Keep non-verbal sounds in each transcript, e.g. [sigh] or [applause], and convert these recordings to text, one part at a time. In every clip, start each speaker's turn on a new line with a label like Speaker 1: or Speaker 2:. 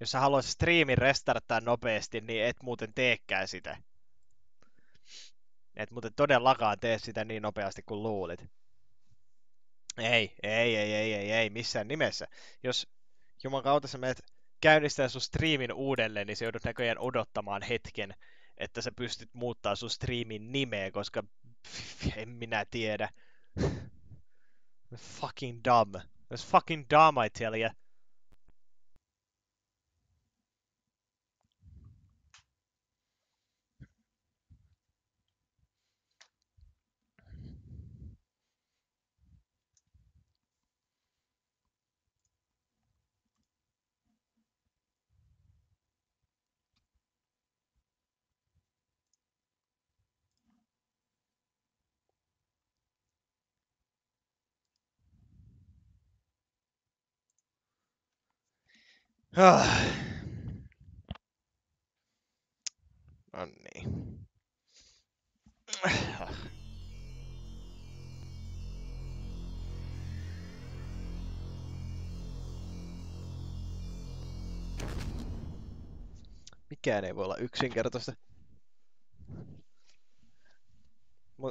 Speaker 1: jos sä haluaisit striimin restarttaa nopeasti, niin et muuten teekään sitä. Et muuten todellakaan tee sitä niin nopeasti kuin luulit. Ei, ei, ei, ei, ei, ei, missään nimessä. Jos Juman kautta sä menet käynnistää sun striimin uudelleen, niin se joudut näköjään odottamaan hetken, että sä pystyt muuttaa sun striimin nimeä, koska [laughs] en minä tiedä. [laughs] fucking dumb. That's fucking dumb, I tell you. No niin. Mikään ei voi olla yksinkertaista.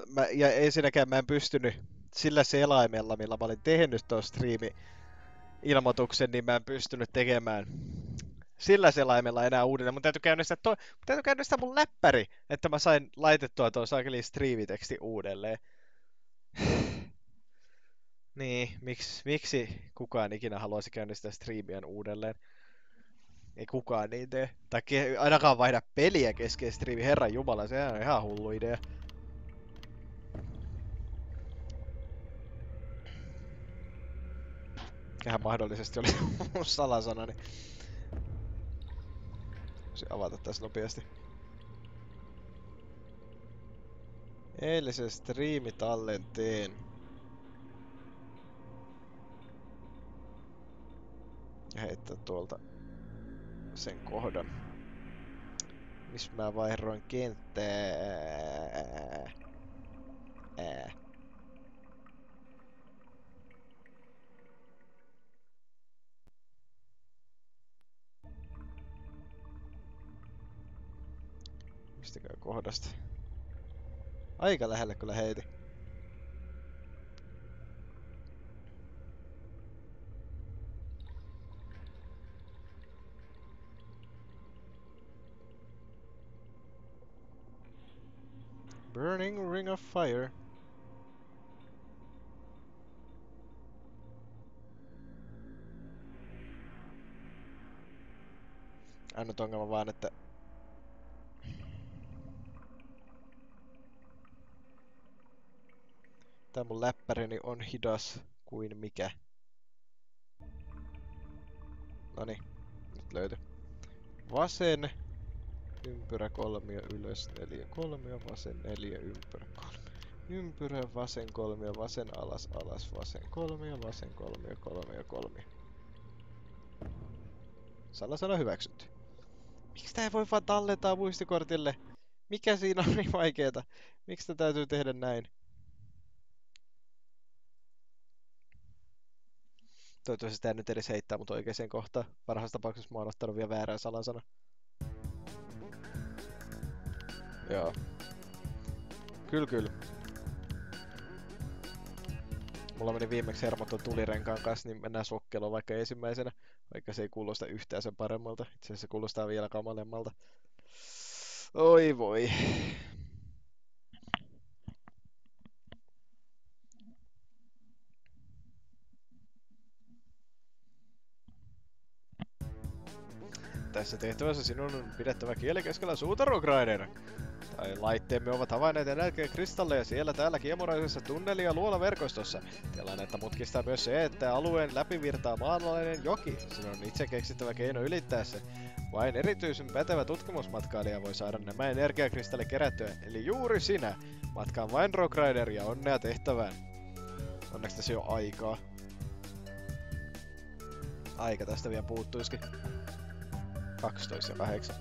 Speaker 1: Mä, ja ensinnäkään mä en pystynyt sillä selaimella, millä mä olin tehnyt tuon striimi ilmoituksen, niin mä en pystynyt tekemään sillä selaimella enää uudelleen. Mun täytyy käynnistää, to... mun, täytyy käynnistää mun läppäri, että mä sain laitettua tuon saakeli striimiteksti uudelleen. [sighs] niin, miksi, miksi kukaan ikinä haluaisi käynnistää striimien uudelleen? Ei kukaan niin tee. Tai ainakaan vaihda peliä kesken striimi. Herran jumala, se on ihan hullu idea. Mikähän mahdollisesti oli [laughs] mun salasana, niin... Se avata tässä nopeasti. Eilisen striimitallenteen. Ja heittää tuolta sen kohdan. Missä mä vaihroin kenttää. Ää. Mistäkään kohdasta? Aika lähelle kyllä heiti. Burning Ring of Fire. Ainut ongelma vaan, että Tää mun läppärini on hidas kuin mikä. Noni, nyt löytyi. Vasen, ympyrä, kolmio, ylös, neljä, kolmio, vasen, neljä, ympyrä, kolmio. Ympyrä, vasen, kolmio, vasen, alas, alas, vasen, kolmio, vasen, kolmio, kolmio, kolmio. Salasana hyväksytty. Miksi tää ei voi vaan tallentaa muistikortille? Mikä siinä on niin vaikeeta? Miksi täytyy tehdä näin? Toivottavasti sitä nyt edes heittää mut oikeeseen kohtaan. Parhaassa tapauksessa mä oon ottanut vielä väärän salasana. Joo. Kyllä, kyllä. Mulla meni viimeksi hermoton tulirenkaan kanssa, niin mennään sokkeloon vaikka ensimmäisenä. Vaikka se ei kuulosta yhtään sen paremmalta. Itse asiassa se kuulostaa vielä kamalemmalta. Oi voi. Tässä tehtävässä sinun on pidettävä kieli keskellä suuta Rider. Tai laitteemme ovat havainneet energiakristalleja siellä täällä kiemuraisessa tunneli- ja luolaverkostossa. Tilannetta mutkistaa myös se, että alueen läpivirtaa maanalainen joki. Sinun on itse keksittävä keino ylittää se. Vain erityisen pätevä tutkimusmatkailija voi saada nämä energiakristallit kerättyä, eli juuri sinä. Matkaan vain Rider ja onnea tehtävään. Onneksi tässä jo aikaa. Aika tästä vielä puuttuisikin. 12 ja 8.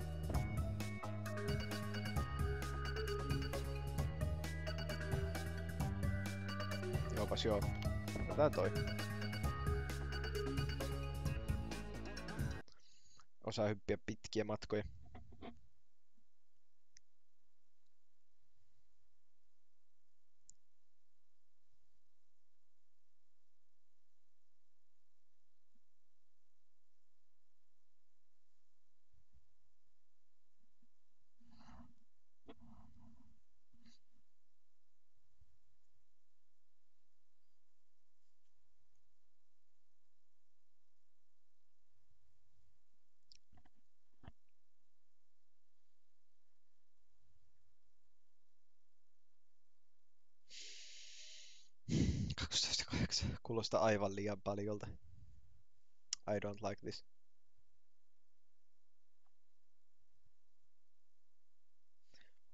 Speaker 1: Joopas joo. Otetaan toi. osaa hyppiä pitkiä matkoja. Kuulostaa aivan liian paljolta. I don't like this.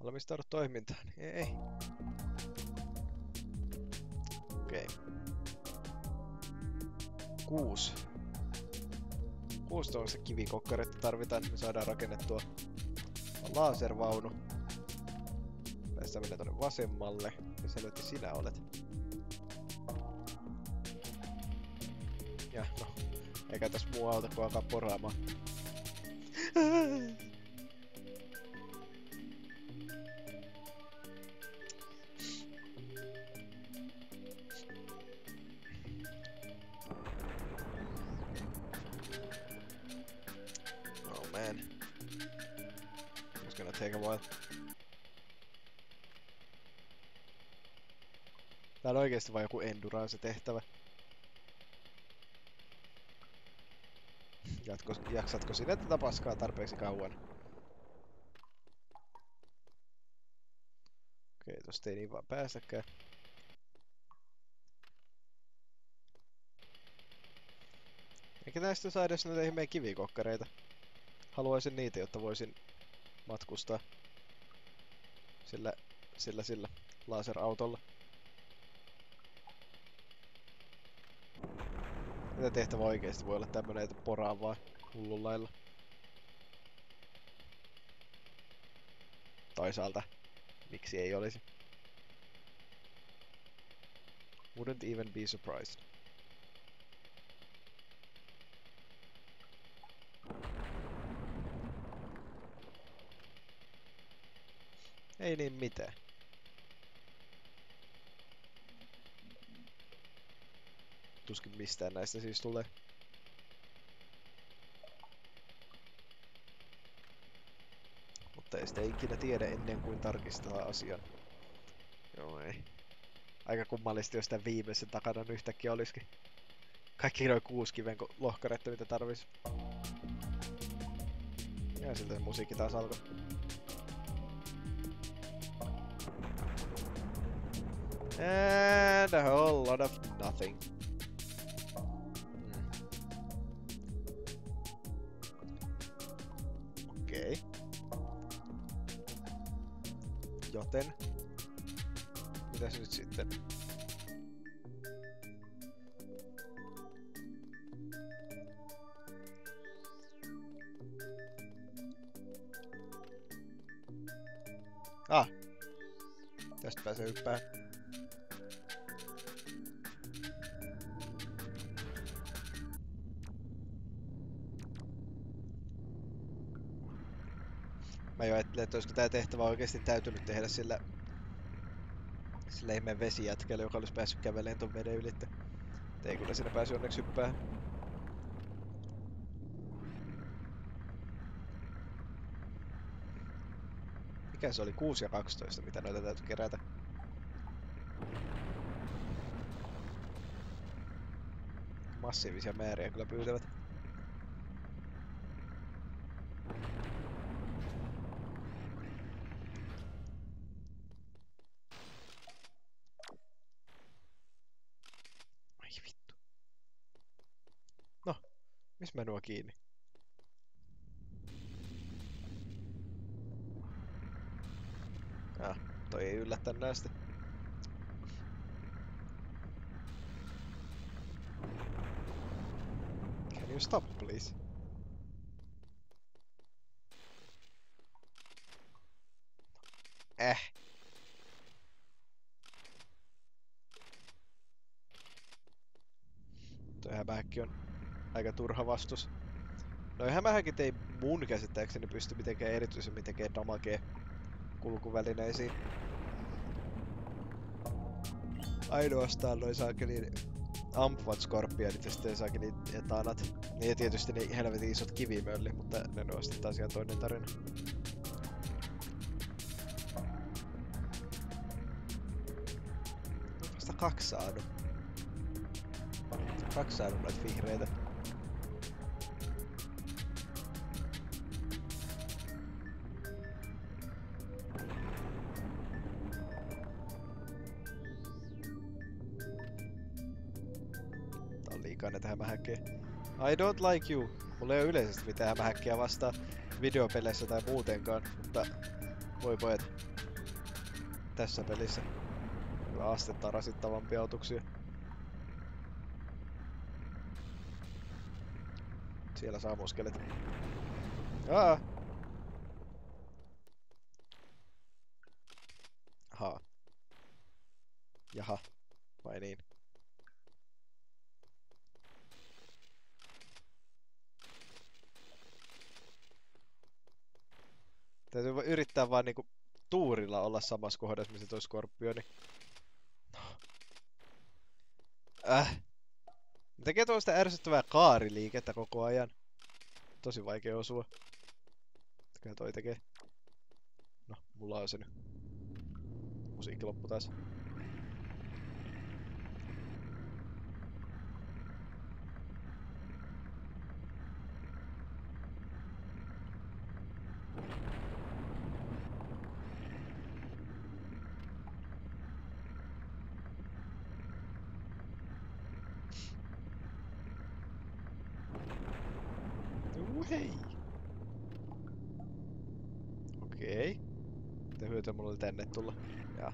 Speaker 1: Valmistaudu toimintaan. Ei. Okei. Okay. Kuusi. Kuusi tuollaista kivikokkaretta tarvitaan, me saadaan rakennettua laservaunu. Päästään mennä tonne vasemmalle. Ja selvästi sinä olet. Ja no, eikä tässä muu auta kuin alkaa poraamaan. Oh. Tää on oikeesti vaan joku endurance tehtävä. Jatko, jaksatko sinä tätä paskaa tarpeeksi kauan? Okei, tosta ei niin vaan päästäkään. Eikä näistä saa edes näitä ihmeen kivikokkareita. Haluaisin niitä, jotta voisin matkustaa sillä, sillä, sillä laserautolla. Mitä tehtävä oikeesti voi olla tämmönen, että poraa vaan hullun lailla. Toisaalta, miksi ei olisi? Wouldn't even be surprised. Ei niin mitään. tuskin mistään näistä siis tulee. Mutta ei sitä ikinä tiedä ennen kuin tarkistaa asian. Joo ei. Aika kummallisesti, jos tämän viimeisen takana yhtäkkiä olisikin. Kaikki noin kuusi kiven lohkaretta, mitä tarvis. Ja siltä musiikki taas alkoi. And a whole lot of nothing. Joten... Mitäs nyt sitten? Ah! Tästä pääsee hyppää. Että olisiko tää tehtävä oikeasti täytynyt tehdä sillä sillä ihmeen vesijätkällä, joka olisi päässyt käveleen ton veden ylitte. Ei kyllä siinä pääsi onneksi hyppää. Mikä se oli? 6 ja 12, mitä noita täytyy kerätä. Massiivisia määriä kyllä pyytävät. Menua kiinni? Ah, toi ei yllättä näistä. Can you stop, please? Eh. Toi hämähäkki on aika turha vastus No hämähäkit ei mun käsittääkseni pysty mitenkään erityisemmin tekemään damagea kulkuvälineisiin. Ainoastaan noin saakeli ampuvat skorpionit ja sitten saakeli etanat. Niin ja tietysti ne helvetin isot kivimölli, mutta ne on sitten taas ihan toinen tarina. Vasta kaksi saanut. Kaksi saanut noita vihreitä. I don't like you. Mulla ei ole yleisesti mitään hämähäkkiä vastaan videopeleissä tai muutenkaan, mutta voi pojat. Tässä pelissä. Kyllä astetta rasittavampia otuksia. Siellä sammuskelet. Aa! Haa. Jaha. Vai niin? Täytyy yrittää vaan niinku tuurilla olla samassa kohdassa, missä toi skorpioni. Äh. Ne tekee tuosta ärsyttävää kaariliikettä koko ajan. Tosi vaikea osua. Mitäköhän toi tekee? No, mulla on se nyt. Musiikki loppu taas. Juu, hei! Okei. Mitä hyötyä mulla oli tänne tulla? Ja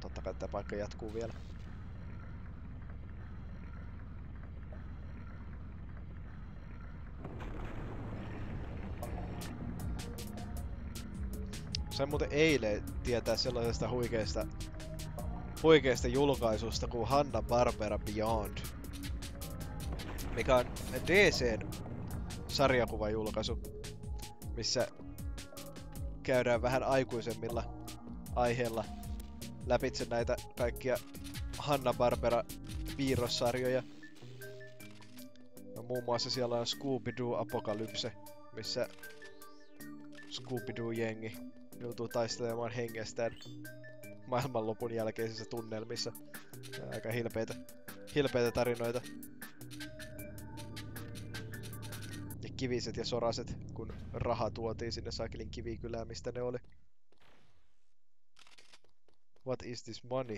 Speaker 1: totta kai tää paikka jatkuu vielä. Sain muuten eilen tietää sellaisesta huikeasta, huikeasta julkaisusta kuin Hanna Barbera Beyond. Mikä on DCn sarjakuvajulkaisu, missä käydään vähän aikuisemmilla aiheilla läpitse näitä kaikkia Hanna-Barbera piirrossarjoja. No, muun muassa siellä on Scooby-Doo Apokalypse, missä Scooby-Doo-jengi joutuu taistelemaan hengestään maailmanlopun jälkeisissä tunnelmissa. Aika hilpeitä, hilpeitä tarinoita. Ja kiviset ja soraset, kun raha tuotiin sinne Saakelin kivikylään, mistä ne oli. What is this money?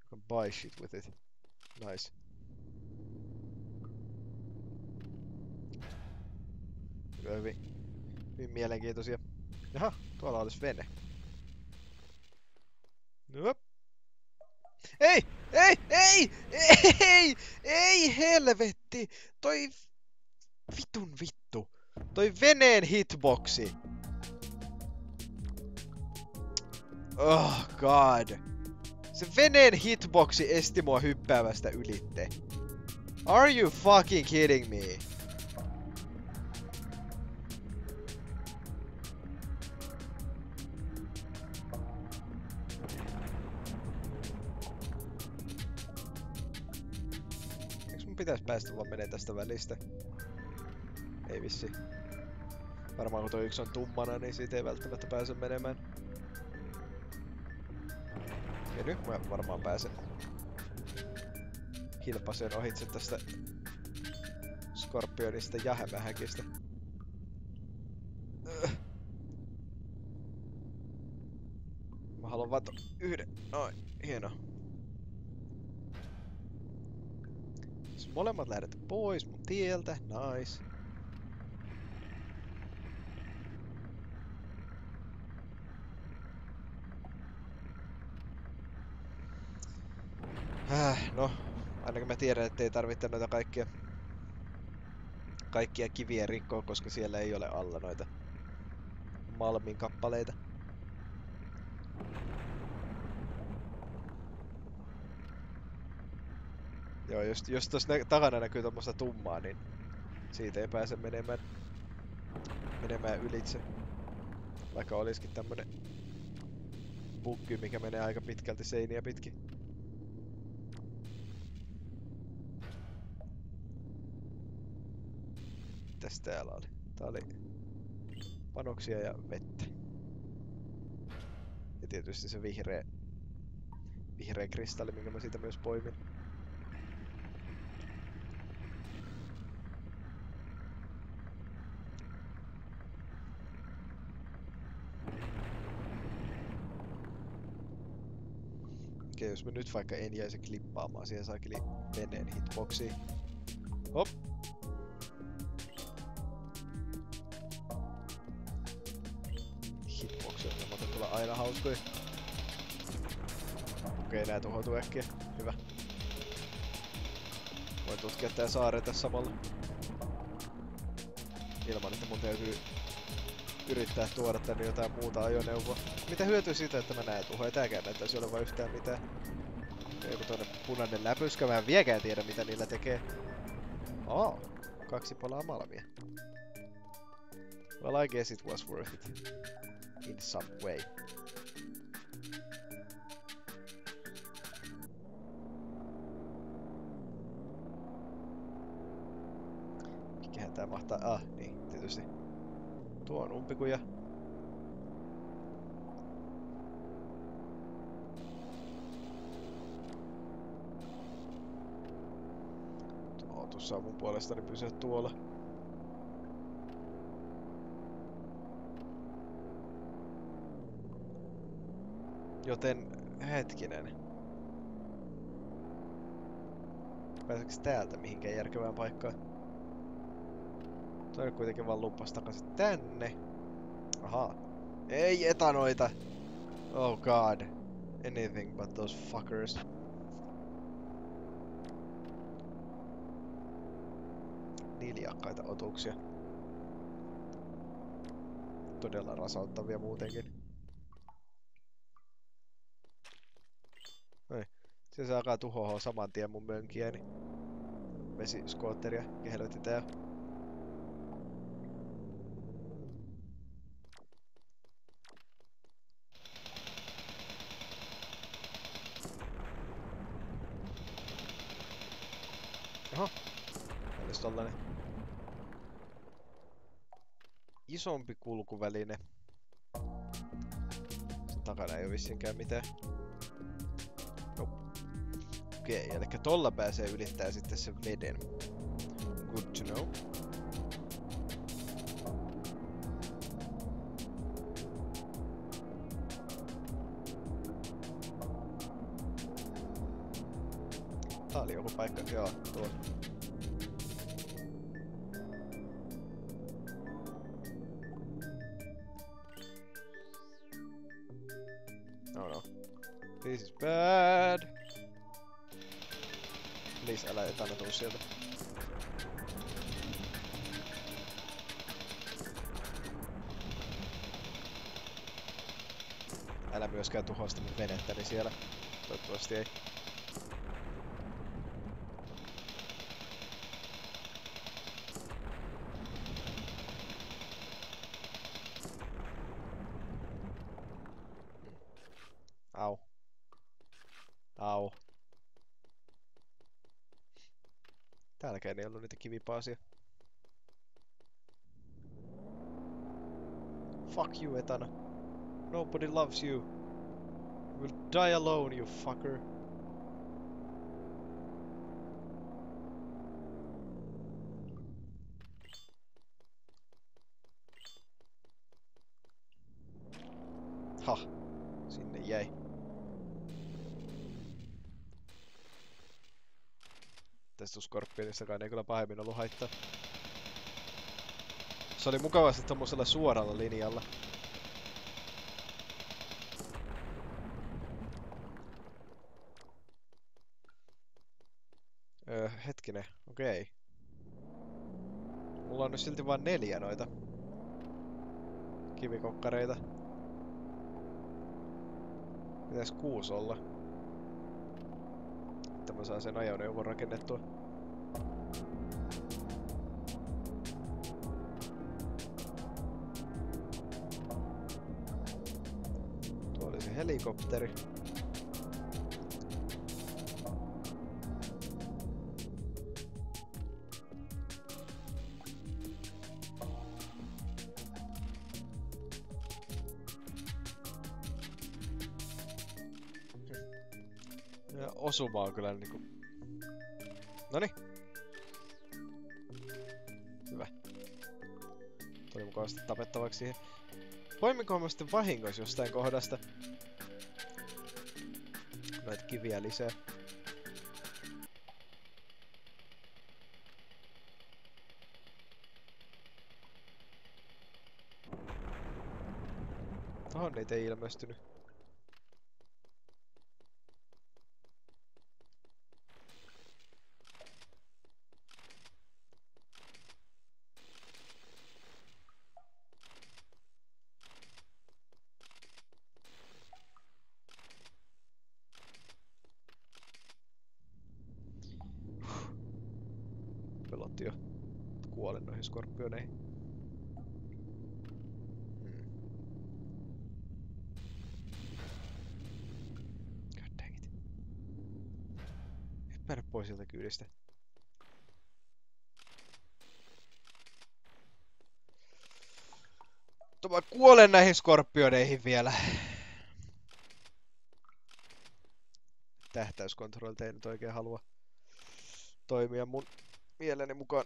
Speaker 1: You can buy shit with it. Nice. Kyllä hyvin, hyvin mielenkiintoisia. Jaha, tuolla olisi vene. Nop. Ei! Ei! Ei! Ei! Ei helvetti! Toi vitun vittu. Toi veneen hitboxi. Oh god. Se veneen hitboxi esti mua hyppäävästä ylitte. Are you fucking kidding me? Eiks mun pitäis päästä vaan menee tästä välistä? Ei vissi. Varmaan kun toi yksi on tummana, niin siitä ei välttämättä pääse menemään. Nyt mä varmaan pääsen hilpasen ohitse tästä Skorpionista ja hämähäkistä. Mä haluan vaan yhden. Noin, hieno. Jos molemmat lähdette pois mun tieltä, nice. Äh, no, ainakin mä tiedän, että ei tarvitse noita kaikkia, kaikkia kiviä rikkoa, koska siellä ei ole alla noita Malmin kappaleita. Joo, jos, jos tuossa nä takana näkyy tuommoista tummaa, niin Siitä ei pääse menemään, menemään ylitse. Vaikka olisikin tämmönen bukki, mikä menee aika pitkälti seiniä pitkin. Mitäs täällä oli? Tää oli panoksia ja vettä. Ja tietysti se vihreä, vihreä kristalli, minkä mä siitä myös poimin. Okei, jos mä nyt vaikka en jäisi klippaamaan siihen saakeli veneen hitboxiin. Hop! Hauskoja. Okei, nää tuhoutuu äkkiä. Hyvä. Voin tutkia tää saaren tässä samalla. Ilman, että mun täytyy yrittää tuoda tänne jotain muuta ajoneuvoa. Mitä hyötyä siitä, että mä näen tuhoja? Tääkään näyttäisi olevan yhtään mitään. Joku toinen punainen läpyskä, mä en vieläkään tiedä mitä niillä tekee. Oh, kaksi palaa malmia. Well, I guess it was worth it. In some way. Mahtaa... Ah, niin, tietysti. Tuo on umpikuja. saa mun puolestani pysyä tuolla. Joten hetkinen. Pääseekö täältä mihinkään järkevään paikkaan? Toi kuitenkin vaan luppas takaisin tänne. Aha. Ei etanoita! Oh god. Anything but those fuckers. niljakkaita otuksia. Todella rasauttavia muutenkin. Noin. Saa alkaa tuhoa saman tien mun mönkiäni. Vesiskootteria. Mikä helvetti tää isompi kulkuväline. Sen takana ei oo vissinkään mitään. Nope. Okei, okay, eli tolla pääsee ylittää sitten sen veden. Good to know. Tää oli joku paikka, joo, Täälläkään ei ollut niitä kivipaasia. Fuck you, Etana. Nobody loves you. You will die alone, you fucker. Ha, sinne jäi. Skorpionissakaan ei kyllä pahemmin ollut haittaa. Se oli mukavasti tommosella suoralla linjalla. Öö, hetkinen, okei. Okay. Mulla on nyt silti vain neljä noita kivikokkareita. Pitäis kuusi olla. Että mä saan sen ajoneuvon rakennettua. Helikopteri. Ja osuma on kyllä niinku... Noni. Hyvä. Tuli mukavasti tapettavaksi siihen. Poiminkohan mä sitten vahingossa jostain kohdasta? Kiviä lisää. Tohon niitä ei ilmestynyt. Pelotti jo. Kuolin noihin skorpioneihin. Hmm. God dang it. Hyppää nyt pois sieltä kyydistä. Kuolen näihin skorpioneihin vielä. Tähtäyskontrollit ei nyt oikein halua toimia mun mieleni mukaan.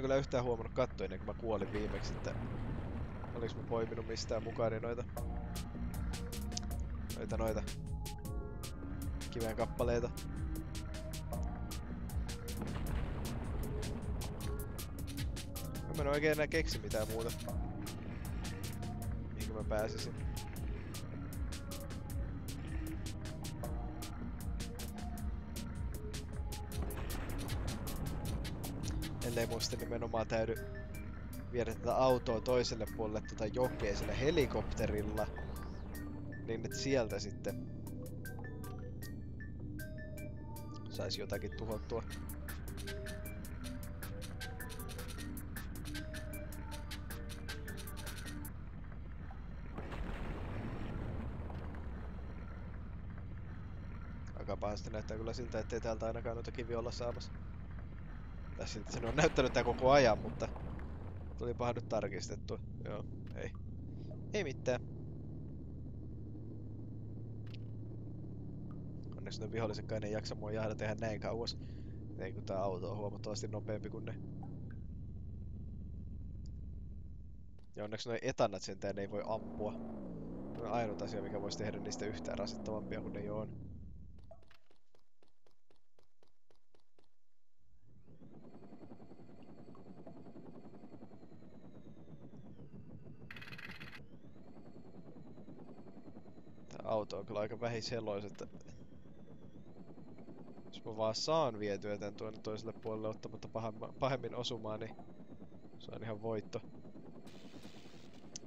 Speaker 1: En kyllä yhtään huomannut katsoa ennen kuin mä kuolin viimeksi, että oliks mä poiminut mistään mukaan noita noita noita kiven kappaleita. Mä en oikein enää keksi mitään muuta. Mihin mä pääsisin. Ellei muista nimenomaan täydy viedä tätä autoa toiselle puolelle tuota jokea sillä helikopterilla. Niin että sieltä sitten saisi jotakin tuhottua. Aika pahasti näyttää kyllä siltä, ettei täältä ainakaan noita kivi olla saamassa. Siltä sen on näyttänyt tää koko ajan, mutta tuli nyt tarkistettua. Joo, ei. Ei mitään. Onneksi ne vihollisetkaan ei jaksa mua jahda tehdä näin kauas. Ei kun tää auto on huomattavasti nopeampi kuin ne. Ja onneksi noi etannat sentään ei voi ampua. Se on ainut asia, mikä voisi tehdä niistä yhtään rasittavampia kuin ne jo on. Tää auto on kyllä aika vähiselois, että jos mä vaan saan vietyä tän tuonne toiselle puolelle ottamatta pahemmin osumaan, niin se on ihan voitto.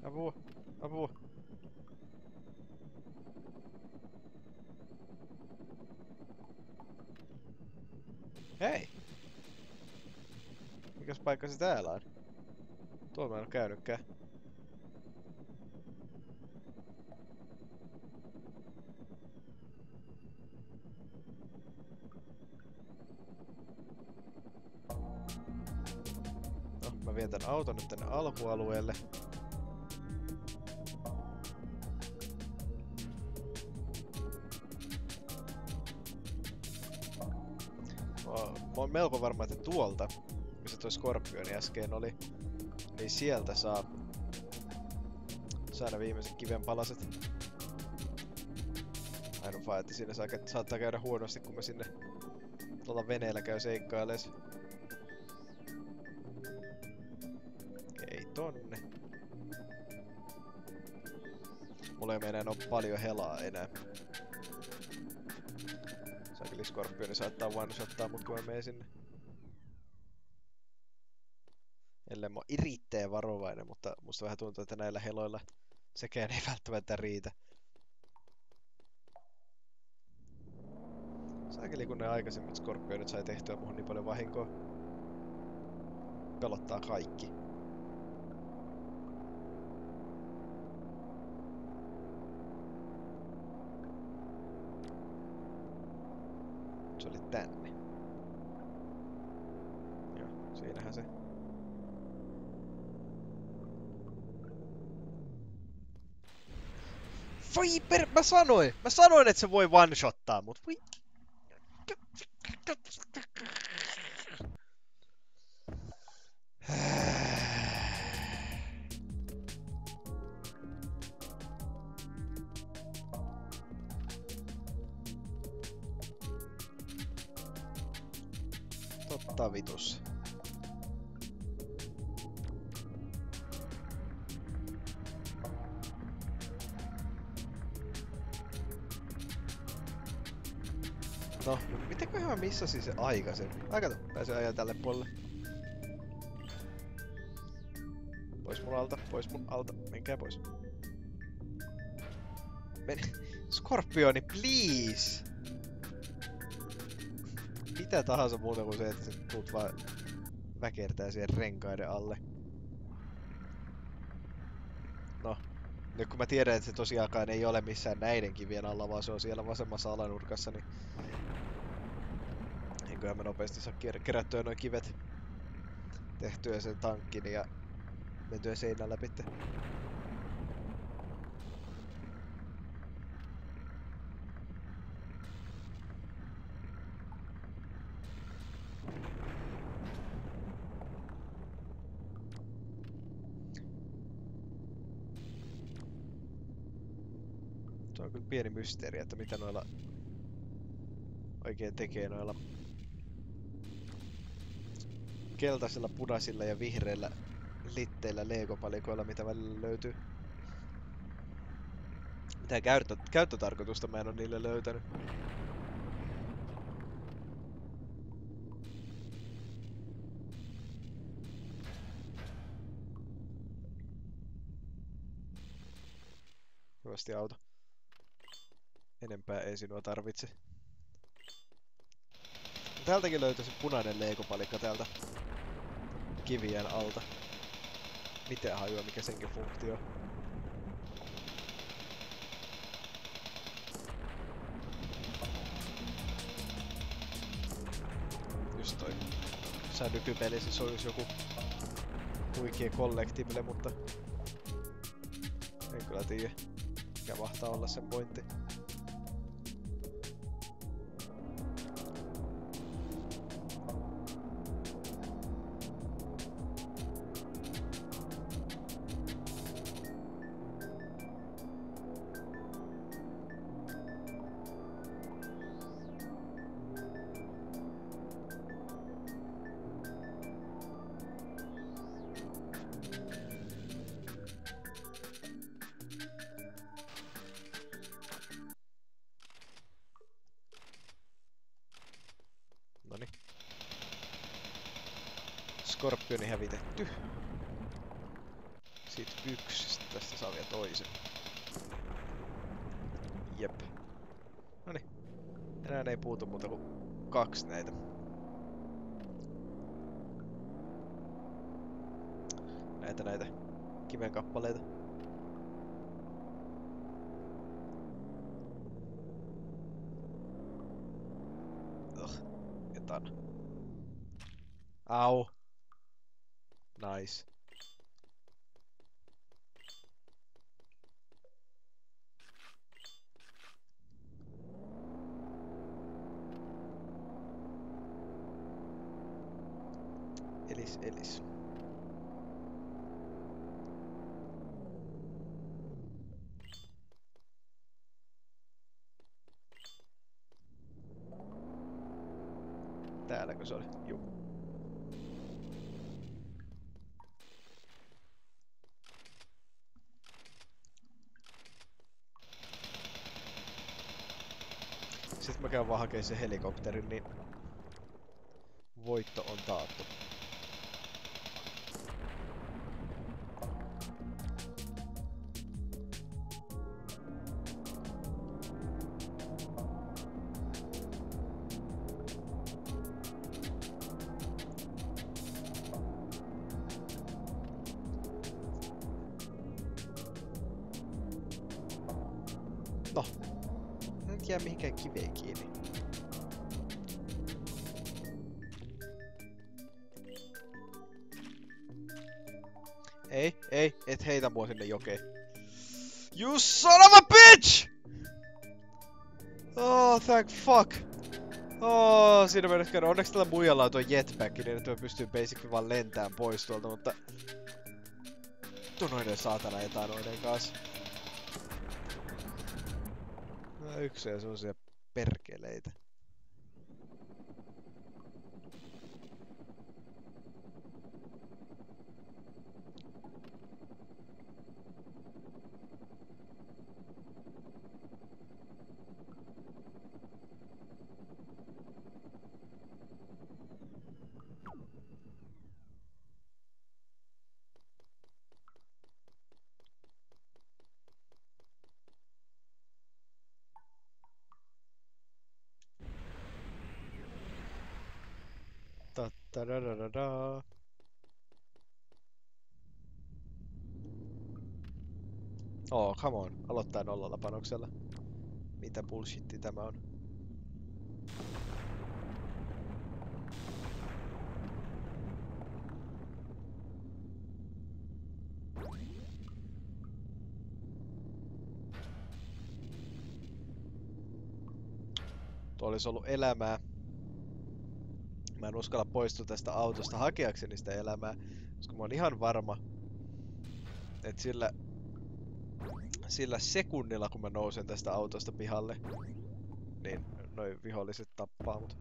Speaker 1: Apua, apua. Hei! Mikäs paikka se täällä on? Tuolla mä en oo käynytkään. Vien tän auton nyt tänne alkualueelle. Mä oon melko varma, että tuolta, missä toi Skorpioni äsken oli, niin sieltä saa saada viimeiset kiven palaset. Ainoa vaan, että siinä saa, saattaa käydä huonosti, kun mä sinne tuolla veneellä käy seikkailemaan. Ei meinaa ole paljon helaa enää. Sakeli Skorpioni saattaa one-shottaa mut kun mä menen sinne. Ellei mä irittee varovainen, mutta musta vähän tuntuu, että näillä heloilla sekään ei välttämättä riitä. Saakeli kun ne aikaisemmat skorpionit sai tehtyä muhun niin paljon vahinkoa. Pelottaa kaikki. Se oli tänne. Joo, siinähän se. Voi per... Mä sanoin! Mä sanoin, että se voi one-shottaa, mut voi... Vitus. No, mitenköhän mä missasin se aikaisemmin? Ai kato, pääsee ajaa tälle puolelle. Pois mun alta, pois mun alta, menkää pois. Men... [laughs] Skorpioni, please! Mitä tahansa muuta kuin se, että tuut vaan väkertää siihen renkaiden alle. No, nyt kun mä tiedän, että se tosiaankaan ei ole missään näiden kivien alla, vaan se on siellä vasemmassa alanurkassa, niin enköhän mä nopeasti saa kerättyä noin kivet tehtyä sen tankkin ja mentyä seinän läpi. On kyllä pieni mysteeri, että mitä noilla oikein tekee noilla keltaisilla, punaisilla ja vihreillä litteillä Lego-palikoilla, mitä välillä löytyy. Mitä käyttö, käyttötarkoitusta mä en ole niille löytänyt. Hyvästi auto. Enempää ei sinua tarvitse. Täältäkin löytyisi punainen leikopalikka täältä kivien alta. Miten hajua mikä senkin funktio Just toi. Sä nykypelissä se olisi joku huikea collectible, mutta en kyllä tiedä mikä mahtaa olla sen pointti. Sitten mä käyn vaan hakemaan sen helikopterin, niin voitto on taattu. Mua sinne jokeen. You son of a bitch! Oh, thank fuck. Oh, siinä mennessä käydä. Onneksi tällä muijalla on tuo jetpack, niin että mä pystyn basically vaan lentään pois tuolta, mutta... noiden saatana etanoiden kanssa. No, yksi ja semmosia Da-da-da-da-da. Oh, come on. Aloittaa nollalla panoksella. Mitä bullshitti tämä on? Tuo olisi ollut elämää. En uskalla poistua tästä autosta hakeakseni sitä elämää, koska mä oon ihan varma, että sillä, sillä sekunnilla kun mä nousen tästä autosta pihalle, niin noin viholliset tappaa mut.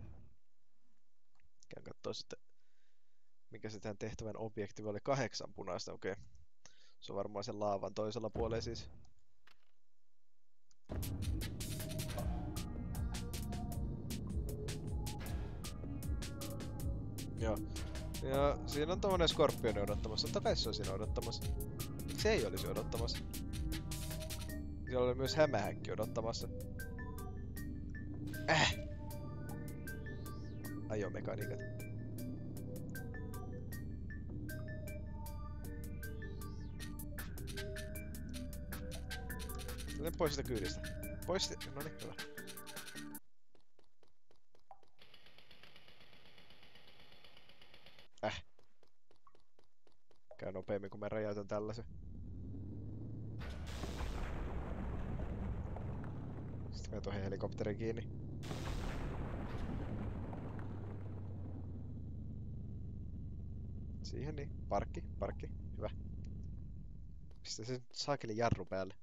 Speaker 1: Käyn kattoo sitten, mikä se tämän tehtävän objektiivi oli. Kahdeksan punaista, okei. Okay. Se on varmaan sen laavan toisella puolella siis. Joo. Ja siinä on tommonen skorpioni odottamassa. Totta kai se on siinä odottamassa. Miksi ei olisi odottamassa? Siellä oli myös hämähäkki odottamassa. Äh! Ajomekaniikat. Lähden pois sitä kyydistä. Pois sitä. No niin, hyvä. nopeammin, kun mä räjäytän tällaisen. Sitten mä tuohon helikopterin kiinni. Siihen niin. Parkki, parkki. Hyvä. Pistä se saakeli jarru päälle.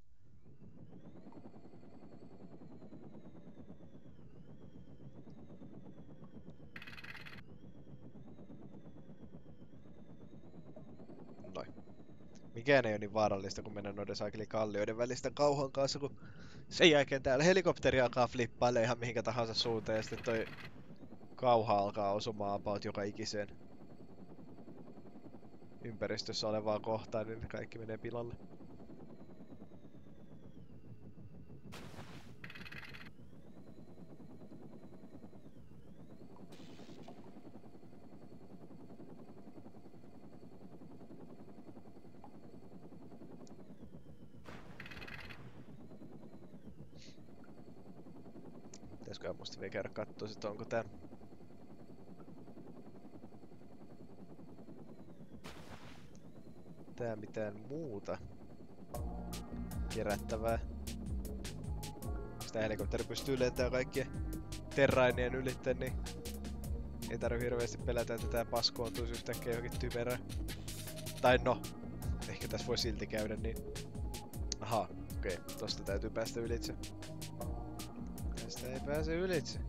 Speaker 1: Mikään ei ole niin vaarallista kuin mennä noiden saakeli kallioiden välistä kauhan kanssa, kun sen jälkeen täällä helikopteri alkaa flippailemaan ihan mihinkä tahansa suuntaan ja sitten toi kauha alkaa osumaan about joka ikiseen ympäristössä olevaan kohtaan, niin kaikki menee pilalle. Musta vielä käydä kattoo sit onko tää... Tää mitään muuta kerättävää. Sitä helikopteri pystyy lentämään kaikkien terrainien ylitte, niin ei tarvi hirveästi pelätä, että tää paskoontuisi yhtäkkiä johonkin typerään. Tai no, ehkä tässä voi silti käydä niin. Aha, okei, okay. tosta täytyy päästä ylitse. Tästä ei pääse ylitse.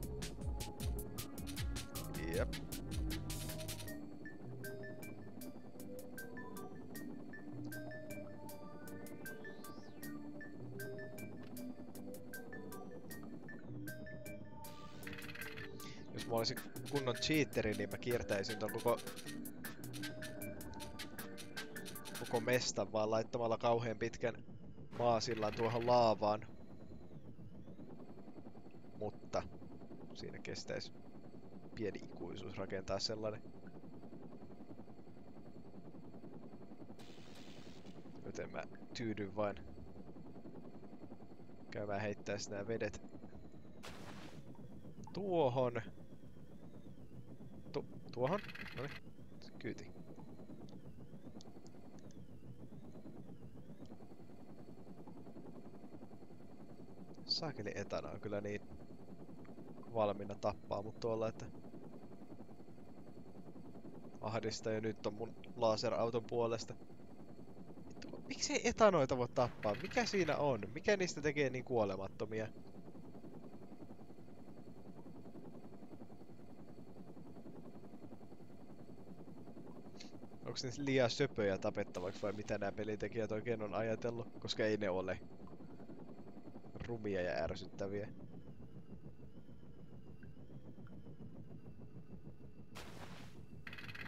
Speaker 1: Cheateri, niin mä kiertäisin ton koko koko mestan vaan laittamalla kauhean pitkän maasillan tuohon laavaan mutta siinä kestäisi pieni ikuisuus rakentaa sellainen. Joten mä tyydyn vain Käymään heittää nämä vedet tuohon. Tu tuohon? Noniin. Kyyti. Saakeli etana on kyllä niin valmiina tappaa mut tuolla, että ahdista ja nyt on mun laserauton puolesta. Miksei etanoita voi tappaa? Mikä siinä on? Mikä niistä tekee niin kuolemattomia? Onko ne liian söpöjä tapettavaksi vai mitä nämä pelitekijät oikein on ajatellut? Koska ei ne ole rumia ja ärsyttäviä.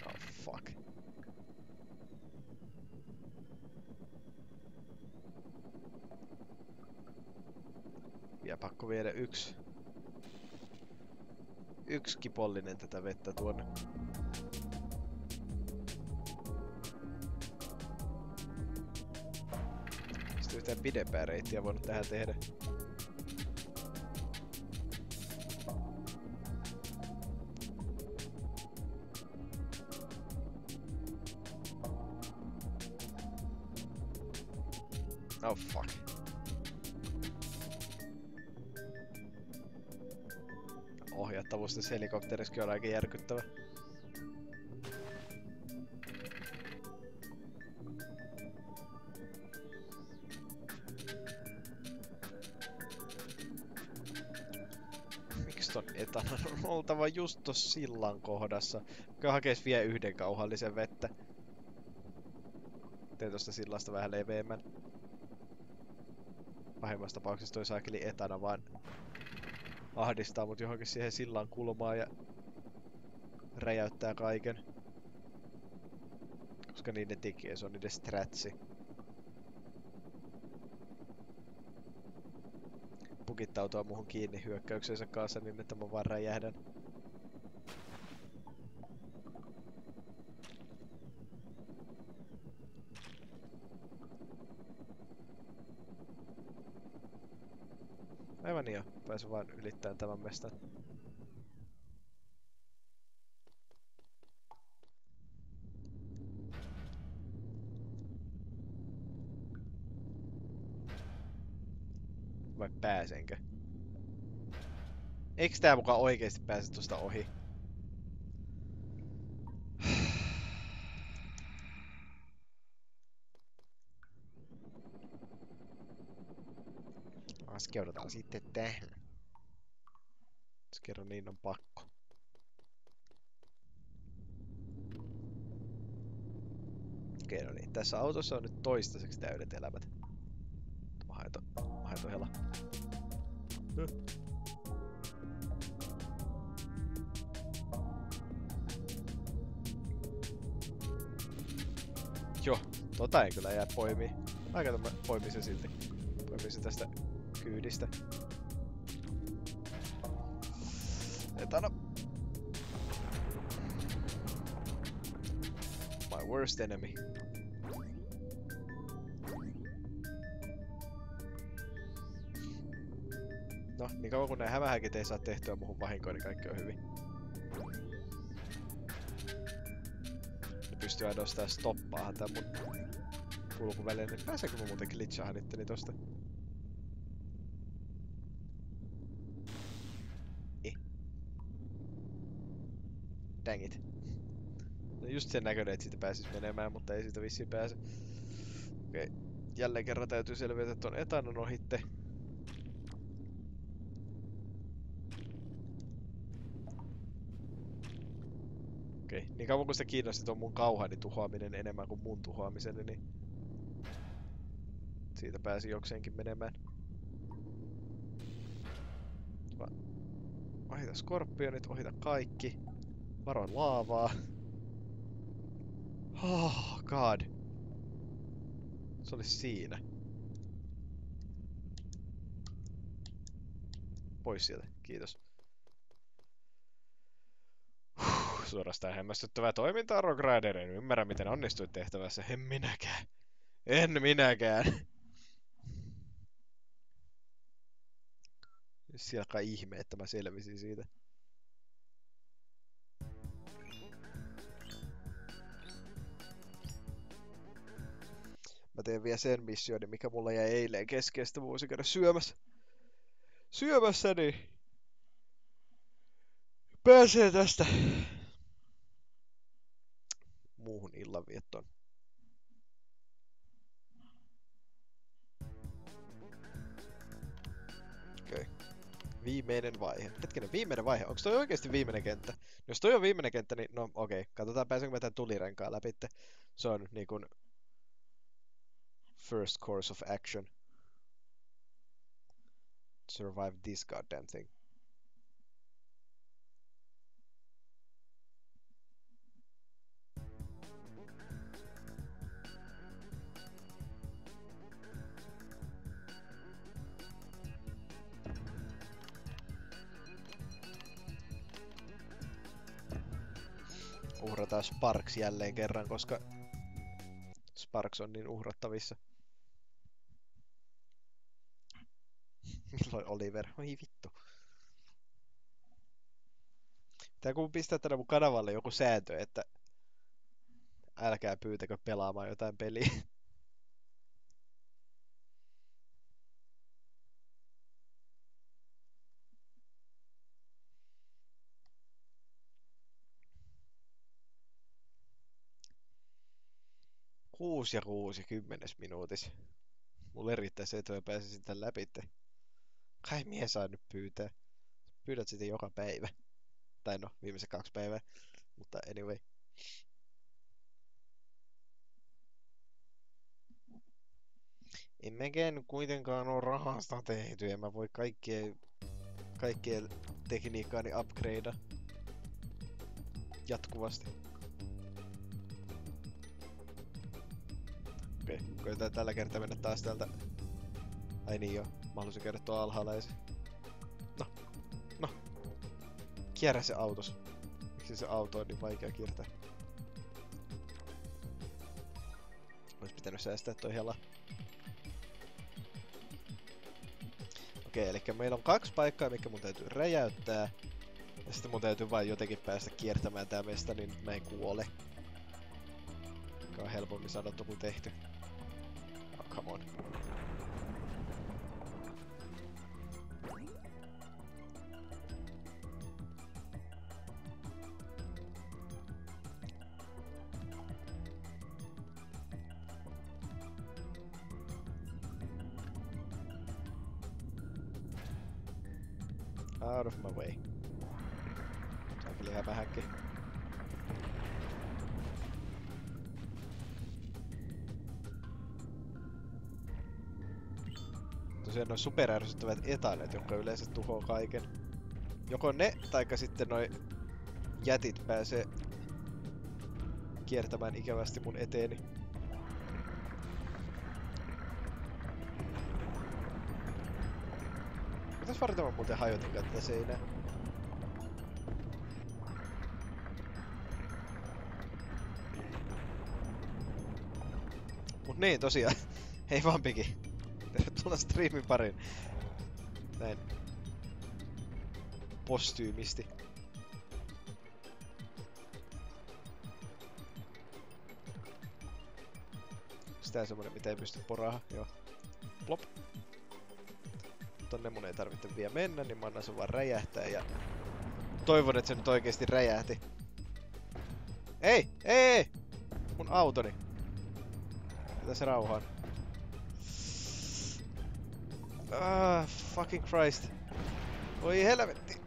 Speaker 1: Oh fuck. Vielä pakko viedä yksi. Yksi kipollinen tätä vettä tuonne. Yhtään pidempää reittiä voinut tähän tehdä. Oh fuck. Ohjattavuus tässä helikopterissakin on aika järkyttävä. Just tossa sillan kohdassa? Kyllä hakeis vielä yhden kauhallisen vettä. Teen tosta sillasta vähän leveämmän pahimmassa tapauksessa toi saakeli etana vaan ahdistaa mut johonkin siihen sillan kulmaan ja räjäyttää kaiken. Koska niiden tekee, se on niiden stratsi. Pukittautua muhun kiinni hyökkäyksensä kanssa niin, että mä vaan räjähdän. Aivan niin pääsen vaan ylittämään tämän mestan. Vai pääsenkö? Eiks tää mukaan oikeesti pääse tuosta ohi? Askeudutaan sitten tähän. Jos kerran niin on pakko. Okei, no niin. Tässä autossa on nyt toistaiseksi täydet elämät. Mä haen. Joo, tota ei kyllä jää poimii. Aika mä poimin se silti. Poimin se tästä kyydistä. Etana. My worst enemy. No, niin kauan kun ne hämähäkit ei saa tehtyä muuhun vahinkoon, niin kaikki on hyvin. Ne pystyy ainoastaan stoppaahan tän mun kulkuvälineen. Pääseekö mä muuten glitchaahan itteni tosta? Dang it. No just sen näköinen, että siitä pääsis menemään, mutta ei siitä vissiin pääse. Okei. Jälleen kerran täytyy selvitä ton etanon ohitte. Okei, niin kauan kun sitä kiinnosti ton mun kauhani tuhoaminen enemmän kuin mun tuhoamiseni, niin siitä pääsi jokseenkin menemään. Ohita skorpionit, ohita kaikki. Varo laavaa. Oh, god. Se oli siinä. Pois sieltä, kiitos. Suorastaan hämmästyttävää toimintaa Rock. En ymmärrä miten onnistuit tehtävässä. En minäkään. En minäkään. Siellä kai ihme, että mä selvisin siitä. Mä teen vielä sen missionin, mikä mulla jäi eilen keskeistä vuosi käydä syömässä. Syömässä, niin pääsee tästä muuhun illanviettoon. Okei. Viimeinen vaihe. Hetkinen, viimeinen vaihe. Onko toi oikeasti viimeinen kenttä? Jos toi on viimeinen kenttä, niin no okei. Okay. Katsotaan pääsenkö mä tämän tulirenkaan läpi. Se on niin kuin first course of action. Survive this goddamn thing. uhrataan Sparks jälleen kerran, koska Sparks on niin uhrattavissa. Milloin Oliver? Oi vittu. Tää kun pistää tänne mun kanavalle joku sääntö, että älkää pyytäkö pelaamaan jotain peliä. Kuusi ja kuusi kymmenes minuutis. Mulle riittää se, että mä pääsisin tän läpi. Kai mie saa nyt pyytää. Pyydät sitä joka päivä. Tai no, viimeiset kaksi päivää. Mutta anyway. En mekään kuitenkaan ole rahasta tehty ja mä voi kaikkien, kaikkien tekniikkaani upgradea jatkuvasti. Okei, okay. koitetaan tällä kertaa mennä taas täältä. Ai niin joo, mä haluaisin käydä alhaalla ensin. No, no. Kierrä se autos. Miksi se auto on niin vaikea kiertää? Olisi pitänyt säästää toi hela. Okei, eli meillä on kaksi paikkaa, mikä mun täytyy räjäyttää. Ja sitten mun täytyy vain jotenkin päästä kiertämään tää mesta, niin mä en kuole. Mikä on helpommin sanottu kuin tehty. Oh, come on. Out of my way. Saanko liian vähänkin? Tosiaan noin superärsyttävät etanet, jotka yleensä tuhoaa kaiken. Joko ne, taikka sitten noin jätit pääsee kiertämään ikävästi mun eteeni. Varten mä muuten hajotin tätä seinää? Mut niin, tosiaan. [laughs] Hei Vampiki. Tervetuloa striimin pariin. Näin. Postyymisti. Sitä semmonen, mitä ei pysty poraha. Joo. Plop tonne mun ei tarvitse vielä mennä, niin mä annan sen vaan räjähtää ja toivon, että se nyt oikeesti räjähti. Ei! Ei! Mun autoni. Mitä se rauhaan? Ah, fucking Christ. Voi helvetti.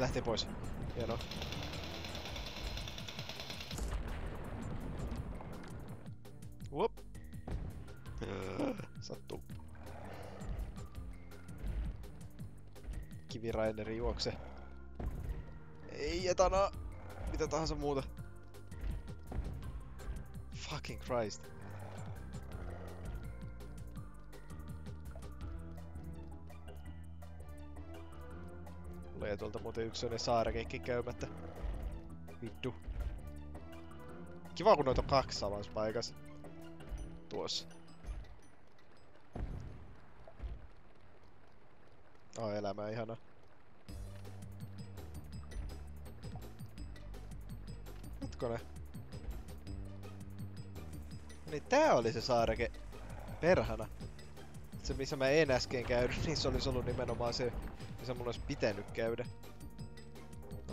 Speaker 1: Se lähti pois. Hienoa. Whoop. Sattuu. Kiviraineri juokse. Ei etana! Mitä tahansa muuta. Fucking Christ. Muuten yksi sellainen saarekeikki käymättä. Vittu. Kiva kun noita on kaksi samassa paikassa. Tuossa. Oh, elämä ihana. Hetkonen. Niin tää oli se saareke. Perhana. Se missä mä en äsken käynyt, [laughs] niin se olisi ollut nimenomaan se, missä mun olisi pitänyt käydä.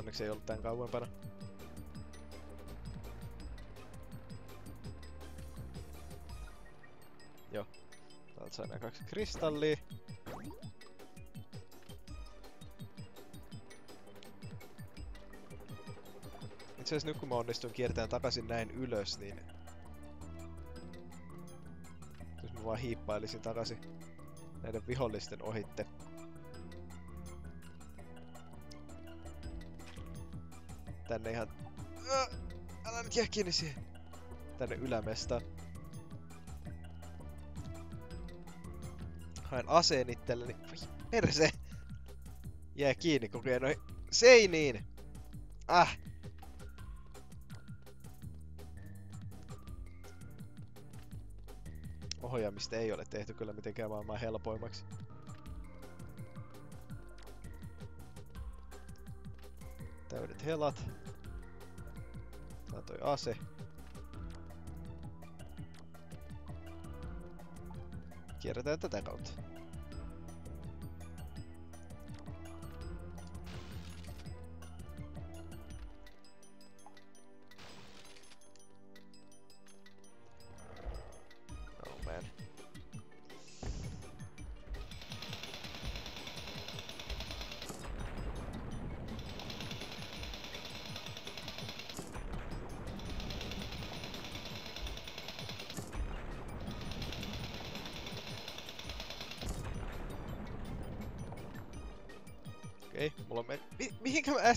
Speaker 1: Onneksi ei ollut tän kauempana. Joo. Täältä saa kaksi kristallia. Itse asiassa nyt kun mä onnistun kiertämään takaisin näin ylös, niin... Jos mä vaan hiippailisin takaisin näiden vihollisten ohitte. Tänne ihan... Äh, älä nyt jää kiinni siihen! Tänne ylämestaan. Haen aseen itselleni. Voi perse! Jää kiinni koko ajan noihin seiniin! Ah! ohjaamista ei ole tehty kyllä mitenkään maailman helpoimmaksi. Helat. Tää toi ase. Kierretään tätä kautta.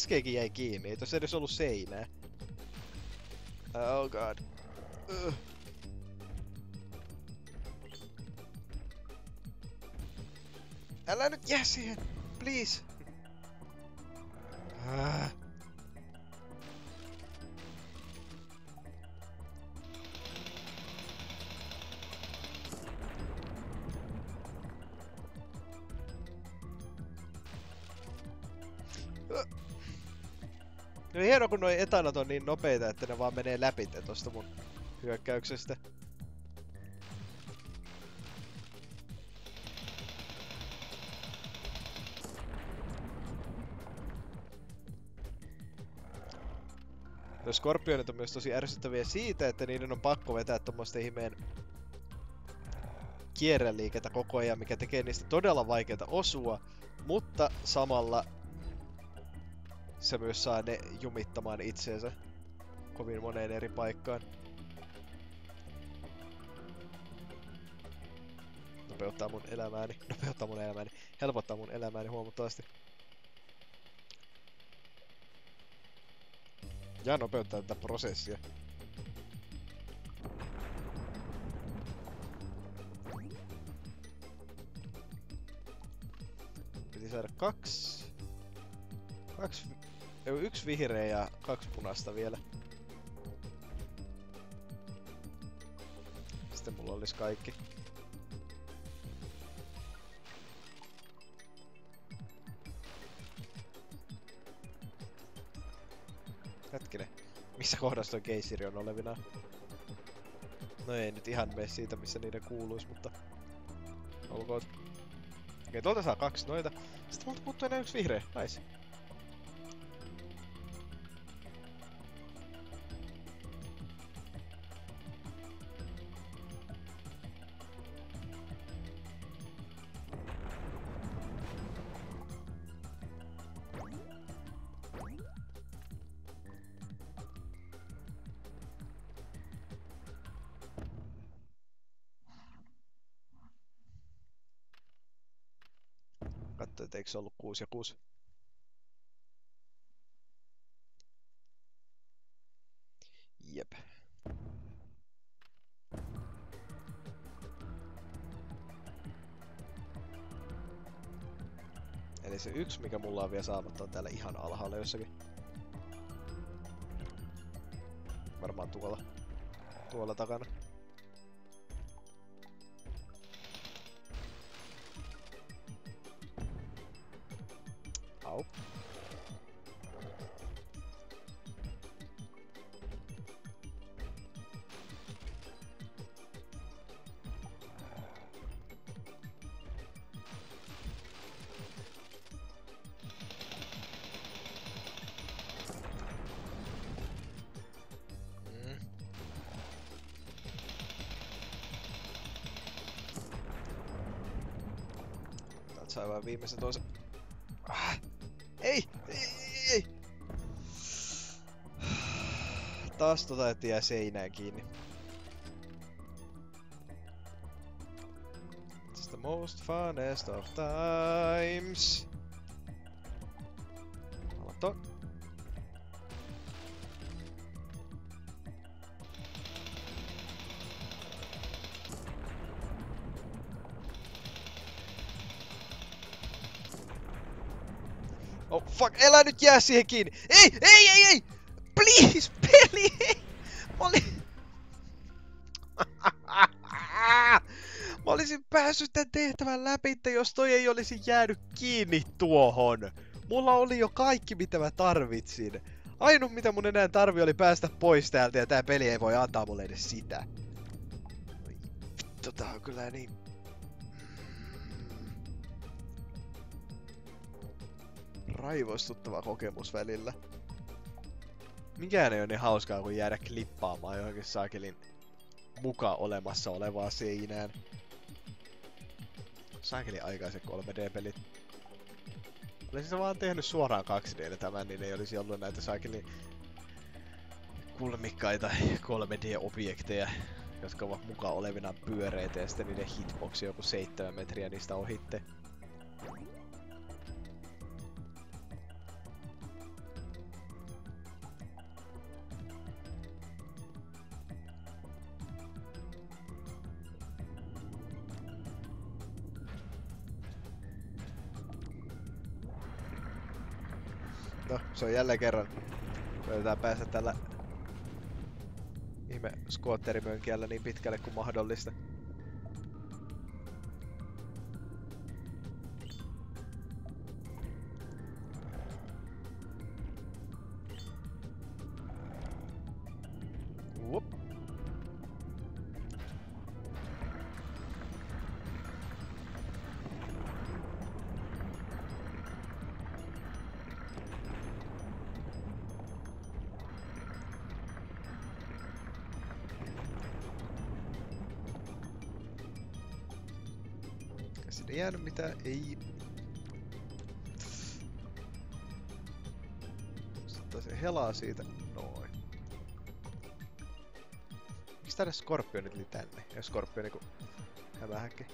Speaker 1: Äskenkin jäi kiinni? Ei tossa edes ollut seinää. Oh god. Uh. Älä nyt jää siihen! Please! Kun noi etanat on niin nopeita, että ne vaan menee läpi tosta mun hyökkäyksestä. Tuo skorpionit on myös tosi ärsyttäviä siitä, että niiden on pakko vetää tommoista ihmeen kierreliikettä koko ajan, mikä tekee niistä todella vaikeita osua, mutta samalla se myös saa ne jumittamaan itseensä kovin moneen eri paikkaan. Nopeuttaa mun elämääni, [laughs] nopeuttaa mun elämääni, helpottaa mun elämääni huomattavasti. Ja nopeuttaa tätä prosessia. Piti saada kaksi... Kaksi Yksi vihreä ja kaksi punasta vielä. Sitten mulla olisi kaikki. Hetkinen. Missä kohdassa on keisiri on olevina? No ei nyt ihan mene siitä, missä niiden kuuluis, mutta... Olkoon. Okei, tuolta saa kaksi noita. Sitten multa puuttuu enää yksi vihreä. Nice. Eikö se ollut 6 ja 6. Jep. Eli se yksi, mikä mulla on vielä saamatta, on täällä ihan alhaalla jossakin. Varmaan tuolla. Tuolla takana. Viimeisen toisen. Ah! Ei! Ei! Ei! ei. Taas tota, että jää seinään kiinni. It's the most funnest of times. Aloittaa. Oh fuck, älä nyt jää siihen kiinni! Ei, ei, ei, ei! Please, peli! Mä olin... Mä olisin päässyt tän tehtävän läpi, jos toi ei olisi jäänyt kiinni tuohon. Mulla oli jo kaikki, mitä mä tarvitsin. Ainut, mitä mun enää tarvi, oli päästä pois täältä, ja tää peli ei voi antaa mulle edes sitä. Vittu, tää on kyllä niin... Raivostuttava kokemus välillä. Mikään ei ole niin hauskaa kuin jäädä klippaamaan johonkin saakelin muka olemassa olevaa seinään. Saakeli aikaiset 3D-pelit. Olisin se vaan tehnyt suoraan 2D tämän, niin ei olisi ollut näitä saakelin kulmikkaita 3D-objekteja, jotka ovat muka olevina pyöreitä ja sitten niiden hitboxi joku 7 metriä niistä ohitte. Se on jälleen kerran. Koitetaan päästä tällä ihme skootterimönkiällä niin pitkälle kuin mahdollista. Mitään, ei. Sitten se helaa siitä. Noin. Miksi tänne skorpionit oli tänne? Ja skorpioni kun hämähäkki.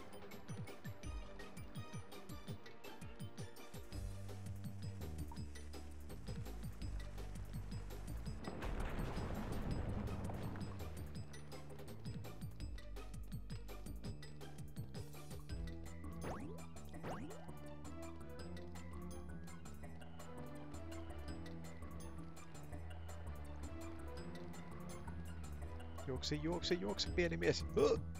Speaker 1: Juokse, juokse, juokse, pieni mies. Ugh.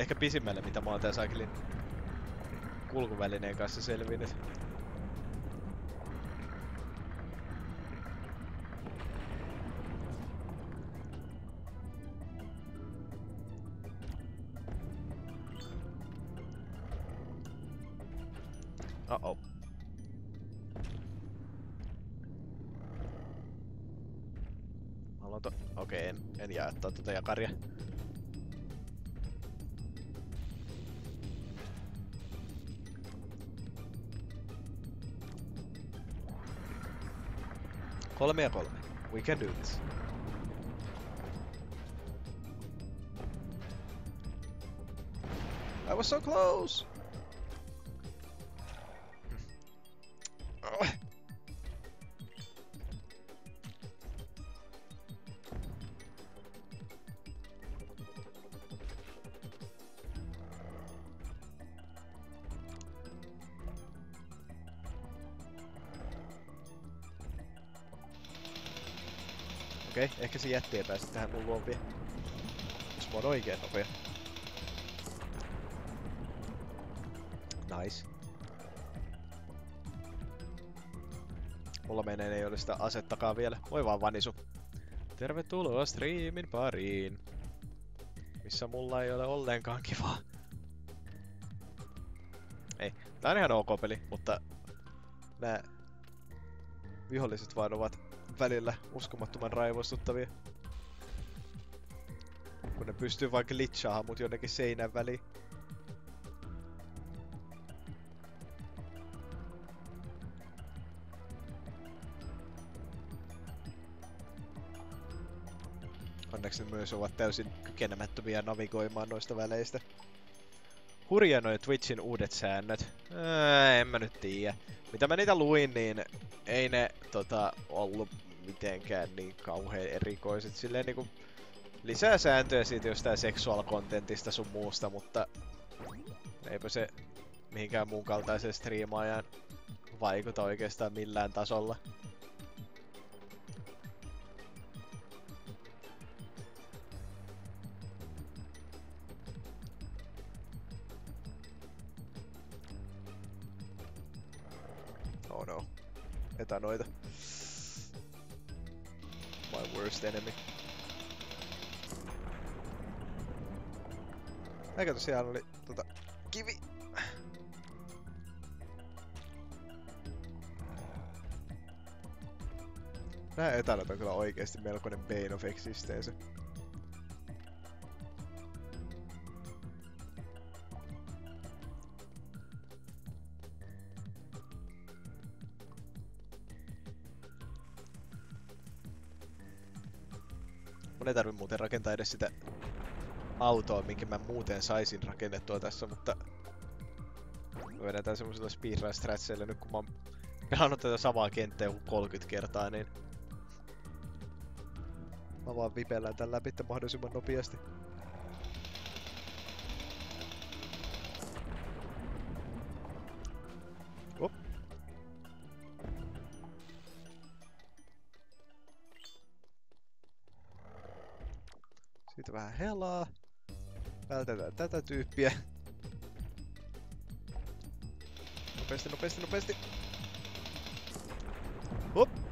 Speaker 1: Ehkä pisimmälle, mitä mä oon tää saakelin kulkuvälineen kanssa selvinnyt. Ja kolme. We can do this. I was so close! Okei, okay, ehkä se jätti ei pääse tähän mun luon. Jos mä oon oikein nopea. Nice. Mulla menee ei ole sitä asettakaan vielä. Voi vaan vanisu. Tervetuloa striimin pariin. Missä mulla ei ole ollenkaan kivaa. Ei, tää on ihan ok peli, mutta nää viholliset vaan ovat välillä uskomattoman raivostuttavia. Kun ne pystyy vaikka glitchaamaan mut jonnekin seinän väliin. Onneksi ne myös ovat täysin kykenemättömiä navigoimaan noista väleistä. Hurja noin Twitchin uudet säännöt. Ää, en mä nyt tiedä. Mitä mä niitä luin, niin ei ne tota, ollut mitenkään niin kauhean erikoiset. Silleen niinku lisää sääntöjä siitä jostain sexual contentista sun muusta, mutta eipä se mihinkään muun kaltaisen striimaajan vaikuta oikeastaan millään tasolla. Oh no. Etanoita. Worst enemy. Eikä tosiaan oli tota kivi. Nää etänät on kyllä oikeesti melkoinen bane of existence. Tarvi muuten rakentaa edes sitä autoa, minkä mä muuten saisin rakennettua tässä, mutta me vedetään semmosilla speedrun stratseilla nyt kun mä oon pelannut tätä samaa kenttää joku 30 kertaa, niin mä vaan vipellään tän läpi mahdollisimman nopeasti. Helaa. Vältetään tätä tyyppiä. Nopeasti, nopeasti, nopeasti. Hop.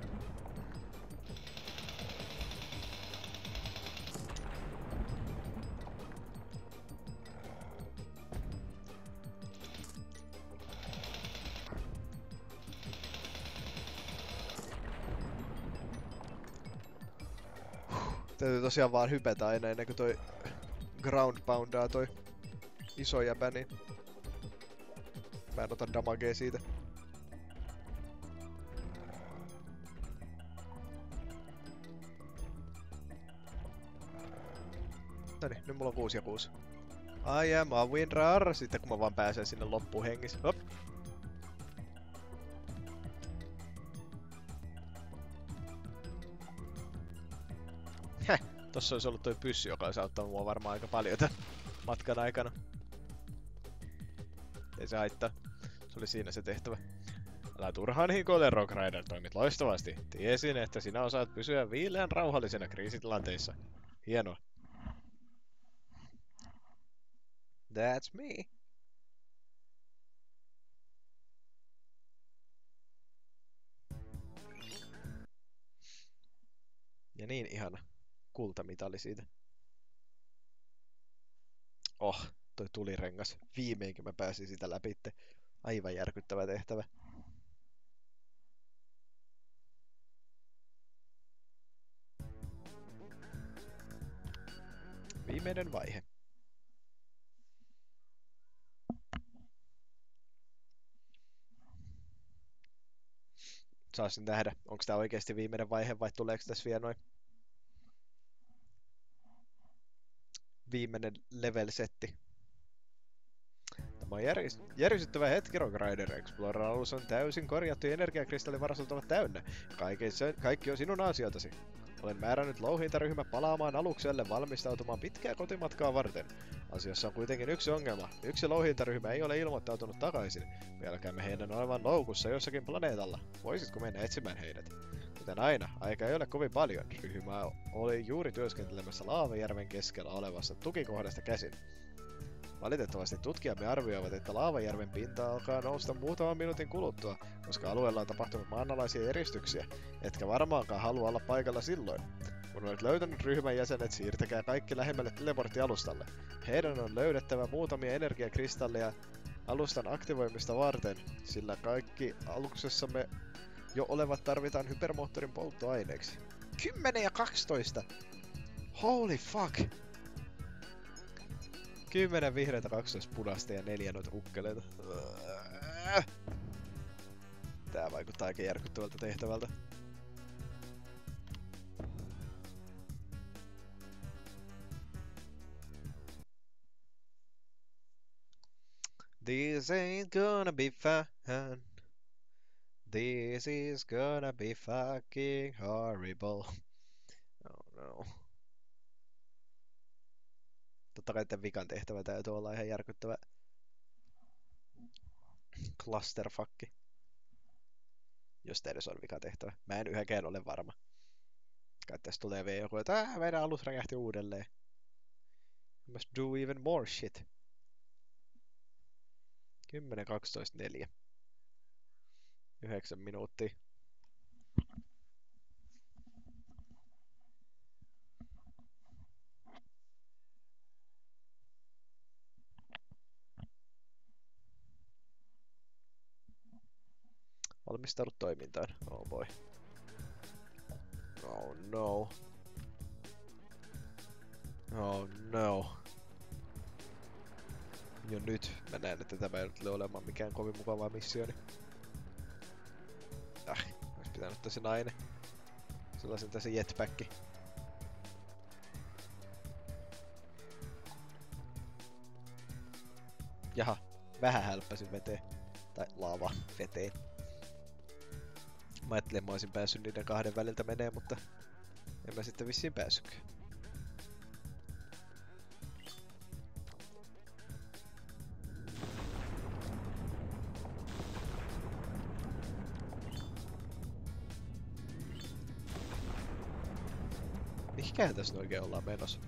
Speaker 1: Tosiaan vaan hypetä aina ennen kuin toi ground poundaa toi iso jäbä, niin mä en ota damagea siitä. Noniin, nyt mulla on 6 ja 6. I am a winner! Sitten kun mä vaan pääsen sinne loppuun hengissä. Hop. Tossa olisi ollut toi pyssy, joka olisi auttanut mua varmaan aika paljon tän matkan aikana. Ei se haittaa. Se oli siinä se tehtävä. Älä turhaan hikoile, Rock Rider, toimit loistavasti. Tiesin, että sinä osaat pysyä viileän rauhallisena kriisitilanteissa. Hienoa. That's me. Ja niin ihana kultamitali siitä. Oh, toi tulirengas. Viimeinkin mä pääsin sitä läpi. Aivan järkyttävä tehtävä. Viimeinen vaihe. saasin nähdä, onko tämä oikeasti viimeinen vaihe vai tuleeko tässä vielä noin viimeinen level-setti. Tämä on järisyttävä hetki Rock Rider Explorer-alus on täysin korjattu ja energiakristallivarastot ovat täynnä. Kaikki, se, kaikki on sinun asioitasi. Olen määrännyt louhintaryhmä palaamaan alukselle valmistautumaan pitkää kotimatkaa varten. Asiassa on kuitenkin yksi ongelma. Yksi louhintaryhmä ei ole ilmoittautunut takaisin. Pelkäämme heidän olevan loukussa jossakin planeetalla. Voisitko mennä etsimään heidät? Kuten aina, aika ei ole kovin paljon. Ryhmä oli juuri työskentelemässä Laavajärven keskellä olevassa tukikohdasta käsin. Valitettavasti tutkijamme arvioivat, että Laavajärven pinta alkaa nousta muutaman minuutin kuluttua, koska alueella on tapahtunut maanalaisia eristyksiä, etkä varmaankaan halua olla paikalla silloin. Kun olet löytänyt ryhmän jäsenet, siirtäkää kaikki lähemmälle teleporttialustalle. Heidän on löydettävä muutamia energiakristalleja alustan aktivoimista varten, sillä kaikki aluksessamme jo olevat tarvitaan hypermoottorin polttoaineeksi. 10 ja 12! Holy fuck! 10 vihreitä, 12 punaista ja 4 noita ukkeleita. Tää vaikuttaa aika järkyttävältä tehtävältä. This ain't gonna be fun. This is gonna be fucking horrible. [laughs] Oh no. Totta kai tämän vikan tehtävä täytyy olla ihan järkyttävä clusterfuck. Jos edes on vika tehtävä. Mä en yhäkään ole varma. Kai tästä tulee vielä joku, että meidän alus räjähti uudelleen. We must do even more shit. 10, 12, 4. 9 minuuttia. Valmistaudu toimintaan. Oh boy. Oh no. Oh no. Jo nyt mä näen, että tämä ei tule olemaan mikään kovin mukava missioni. Äh, olisi pitänyt tässä nainen. Sellaisen tässä jetpacki. Jaha, vähän hälppäsin veteen. Tai lava veteen. Mä ajattelin, mä olisin päässyt niiden kahden väliltä menee, mutta en mä sitten vissiin päässytkään. Mikähän tässä oikein ollaan menossa?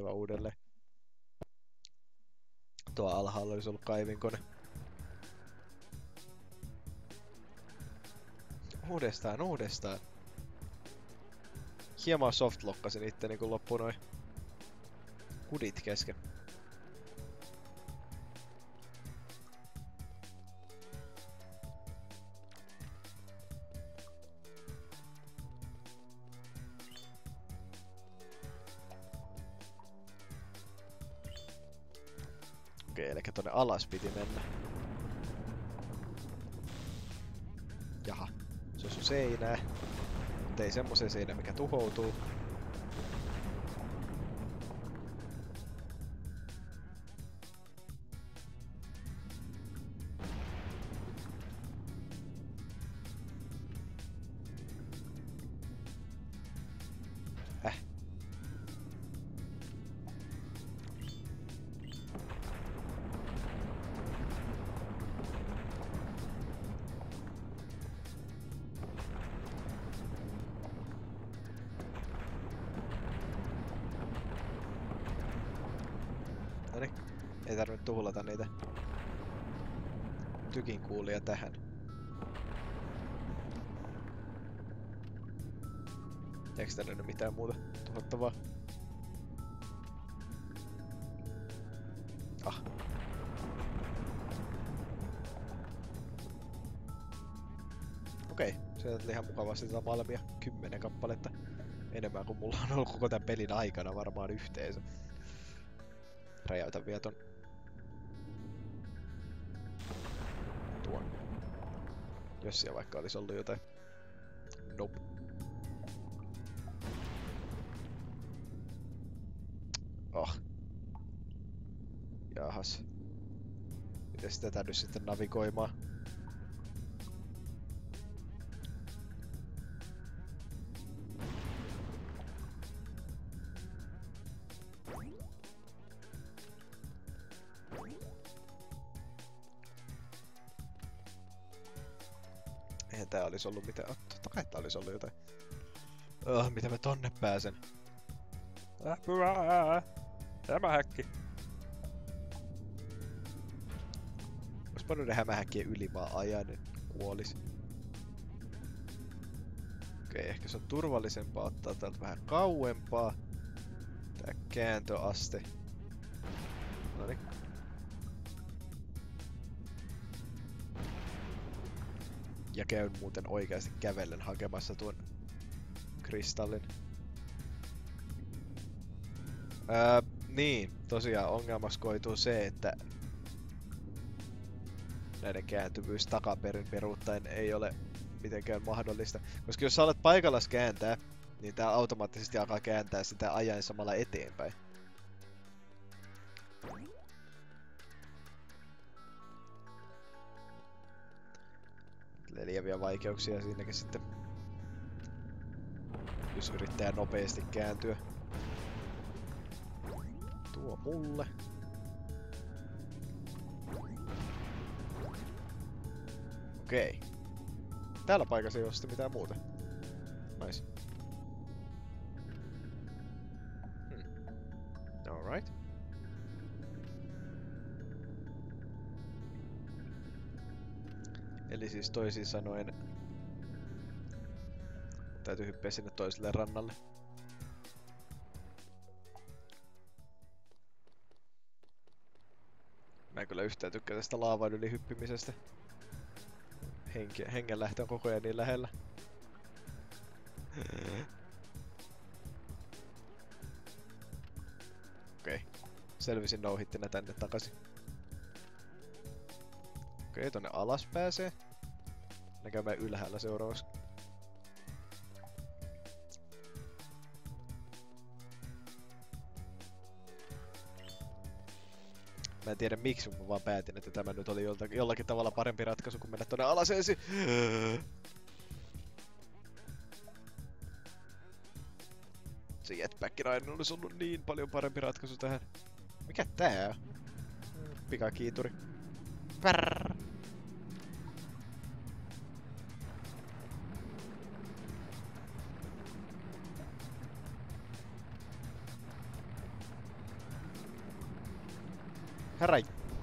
Speaker 1: Tehtävä uudelleen. Tuo alhaalla olisi ollut kaivinkone. Uudestaan, uudestaan. Hieman softlockasin itteni kun loppu noin kudit kesken. Alas piti mennä. Jaha, se on seinää. Mutta ei semmoisen seinä, mikä tuhoutuu. Ei tarvitse tuhlata niitä tykin kuulija tähän. Jääkö tänne nyt mitään muuta tuhottavaa? Ah. Okei, sieltä tuli ihan mukavasti tätä malmia. Kymmenen kappaletta. Enemmän kuin mulla on ollut koko tämän pelin aikana varmaan yhteensä. Räjäytän vielä ton Siellä vaikka olisi ollut jotain. Nope. Oh. Jahas. Miten sitä nyt sitten navigoimaan? Olisi ollut mitään. Oh, totta kai tää olisi ollut jotain. Oh, miten mä tonne pääsen?
Speaker 2: Äh, Tämä häkki.
Speaker 1: Ois voinut ne hämähäkkien yli vaan ajaa, ne kuolis. Okei, ehkä se on turvallisempaa ottaa täältä vähän kauempaa. Tää kääntöaste. Ja käyn muuten oikeasti kävellen hakemassa tuon kristallin. Öö, niin, tosiaan ongelmaksi koituu se, että näiden kääntyvyys takaperin peruuttaen ei ole mitenkään mahdollista. Koska jos sä alat paikallas kääntää, niin tää automaattisesti alkaa kääntää sitä ajaen samalla eteenpäin. Vaikeuksia siinäkin sitten. Jos yrittää nopeasti kääntyä. Tuo mulle. Okei. Täällä paikassa ei oo sitten mitään muuta. Siis toisin sanoen... Täytyy hyppiä sinne toiselle rannalle. Mä en kyllä yhtään tykkää tästä laavan yli hyppimisestä. Henki, hengenlähtö on koko ajan niin lähellä. Okei. Okay. Selvisin nouhittina tänne takaisin. Okei, okay, tonne alas pääsee. Näkäämme ylhäällä seuraavaksi. Mä en tiedä miksi, mä vaan päätin, että tämä nyt oli joltakin, jollakin tavalla parempi ratkaisu kuin mennä tonne alas ensin. Se jetpack aina olisi ollut niin paljon parempi ratkaisu tähän. Mikä tää on? Pikakiituri. Pärr.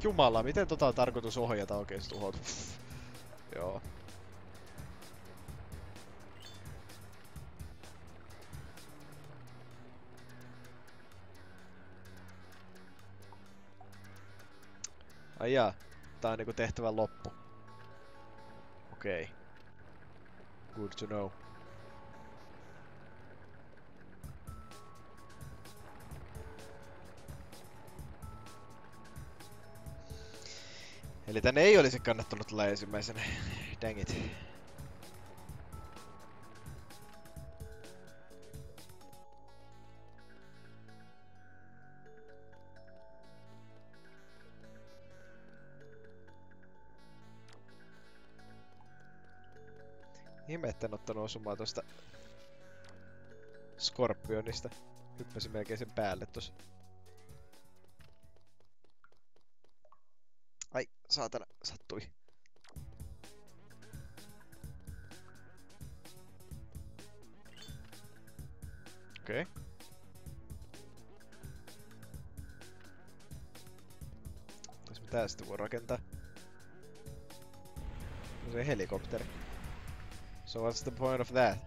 Speaker 1: Jumala, miten tota on tarkoitus ohjata oikeesti tuhot? Joo. Ai jaa, tää on niinku tehtävän loppu. Okei. Okay. Good to know. Eli tänne ei olisi kannattanut tulla ensimmäisenä. Dang it. Ihme, etten ottanut osumaa tosta Scorpionista. Hyppäsin melkein sen päälle tossa. Saatana, sattui. Okei. Okay. Jos mitä sitten voi rakentaa? Se helikopteri. So what's the point of that?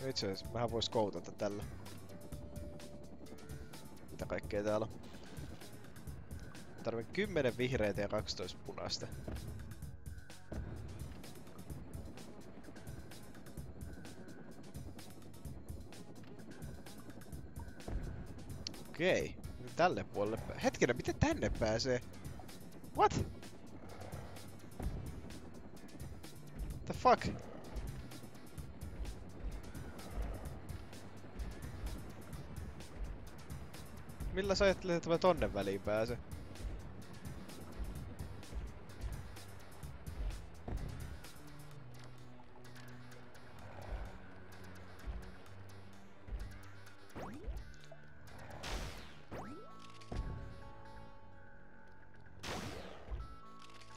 Speaker 1: No itse asiassa mähän vois koutata tällä. Kaikkea täällä? Tarvin 10 vihreitä ja 12 punaista. Okei. Nyt Tälle puolelle Hetkinen, miten tänne pääsee? What? The fuck? Millä sä ajattelet, että mä tonne väliin pääsen?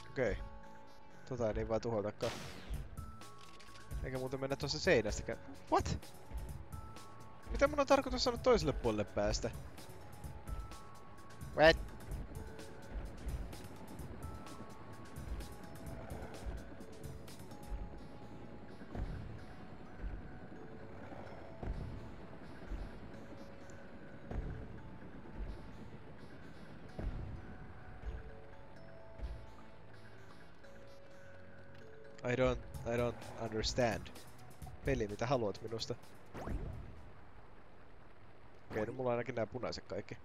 Speaker 1: Okei. Tota ei niin vaan tuhotakaan. Eikä muuten mennä tuossa seinästäkään. What? Mitä mun on tarkoitus saada toiselle puolelle päästä? Understand. Peli, mitä haluat minusta? Okei, no mulla on ainakin nämä punaiset kaikki.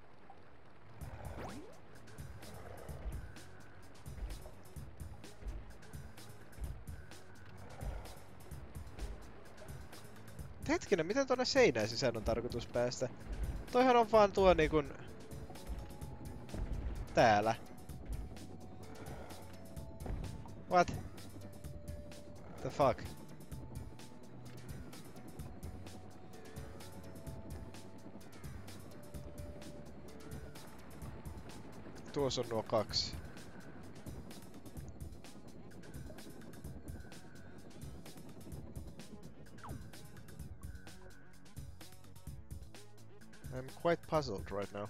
Speaker 1: Hetkinen, miten tuonne seinään sisään on tarkoitus päästä? Toihan on vaan tuo niinkun... Täällä. What? The fuck? Tuossa on nuo kaksi. I'm quite puzzled right now.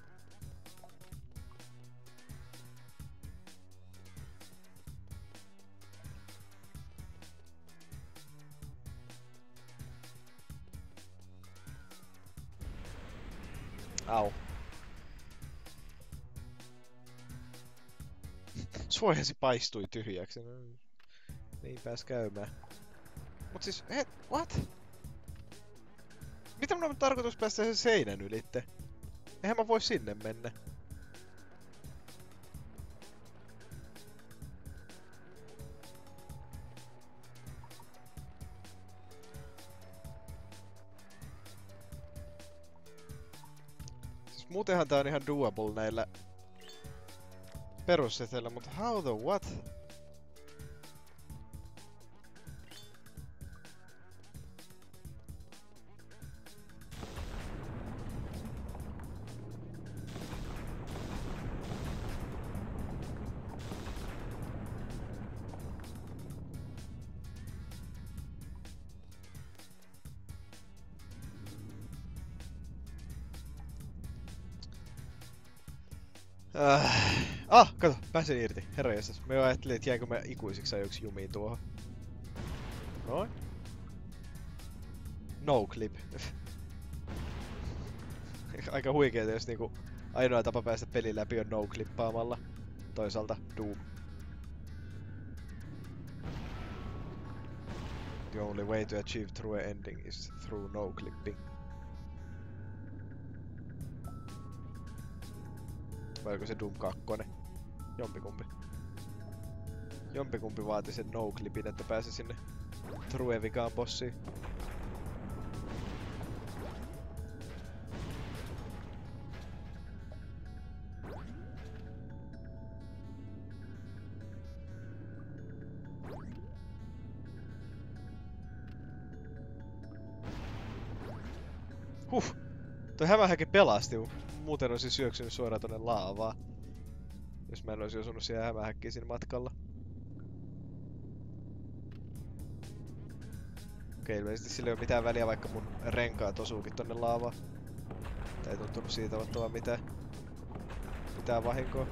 Speaker 1: Au. Suojasi paistui tyhjäksi. No, niin pääs käymään. Mut siis, he, what? Mitä mun on tarkoitus päästä sen seinän ylitte? Eihän mä voi sinne mennä. Siis muutenhan tää on ihan doable näillä perusseteillä, mutta how the what? Pääsin irti. Herra jästäs. Me ajattelin, että jäänkö me ikuisiksi ajoiksi jumiin tuohon. Noin. No clip. [laughs] Aika huikeeta, jos niinku ainoa tapa päästä pelin läpi on no clippaamalla. Toisaalta Doom. The only way to achieve true ending is through no clipping. Vai onko se Doom 2? Jompikumpi. Jompikumpi vaati sen no-clipin, että pääsi sinne Truevikaan bossiin. Huh! Toi hämähäkin pelasti, muuten olisi syöksynyt suoraan tonne laavaan. Jos mä en olisi osunut siihen hämähäkkiin siinä matkalla. Okei, ilmeisesti sillä ei ole mitään väliä, vaikka mun renkaat osuukin tonne laavaan. Tää ei tuntunut siitä ottavan mitään. mitään vahinkoa.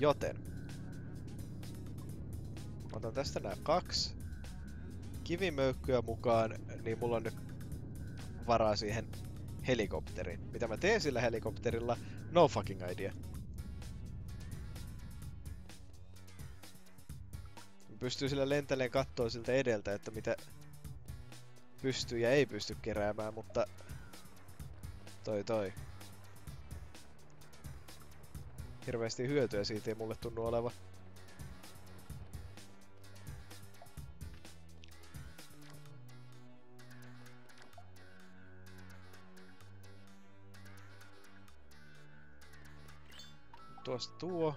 Speaker 1: Joten. Otan tästä nämä kaksi kivimöykkyä mukaan, niin mulla on nyt varaa siihen helikopteriin. Mitä mä teen sillä helikopterilla? No fucking idea. Pystyy sillä lenteleen kattoon siltä edeltä, että mitä pystyy ja ei pysty keräämään, mutta toi toi. Hirveästi hyötyä siitä ei mulle tunnu olevan. Tuosta tuo.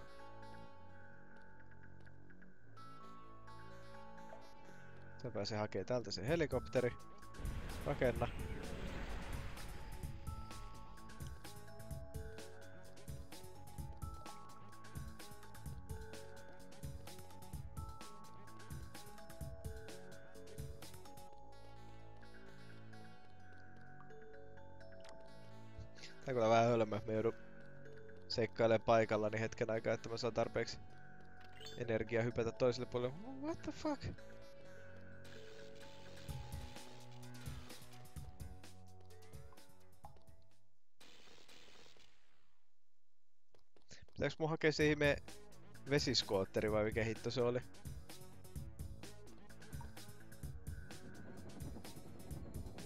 Speaker 1: Se pääsee hakemaan täältä se helikopteri. Rakenna. Seikkailemaan paikalla niin hetken aikaa, että mä saan tarpeeksi energiaa hypätä toiselle puolelle. What the fuck? Pitääks mun hakea se ihme vesiskootteri vai mikä hitto se oli?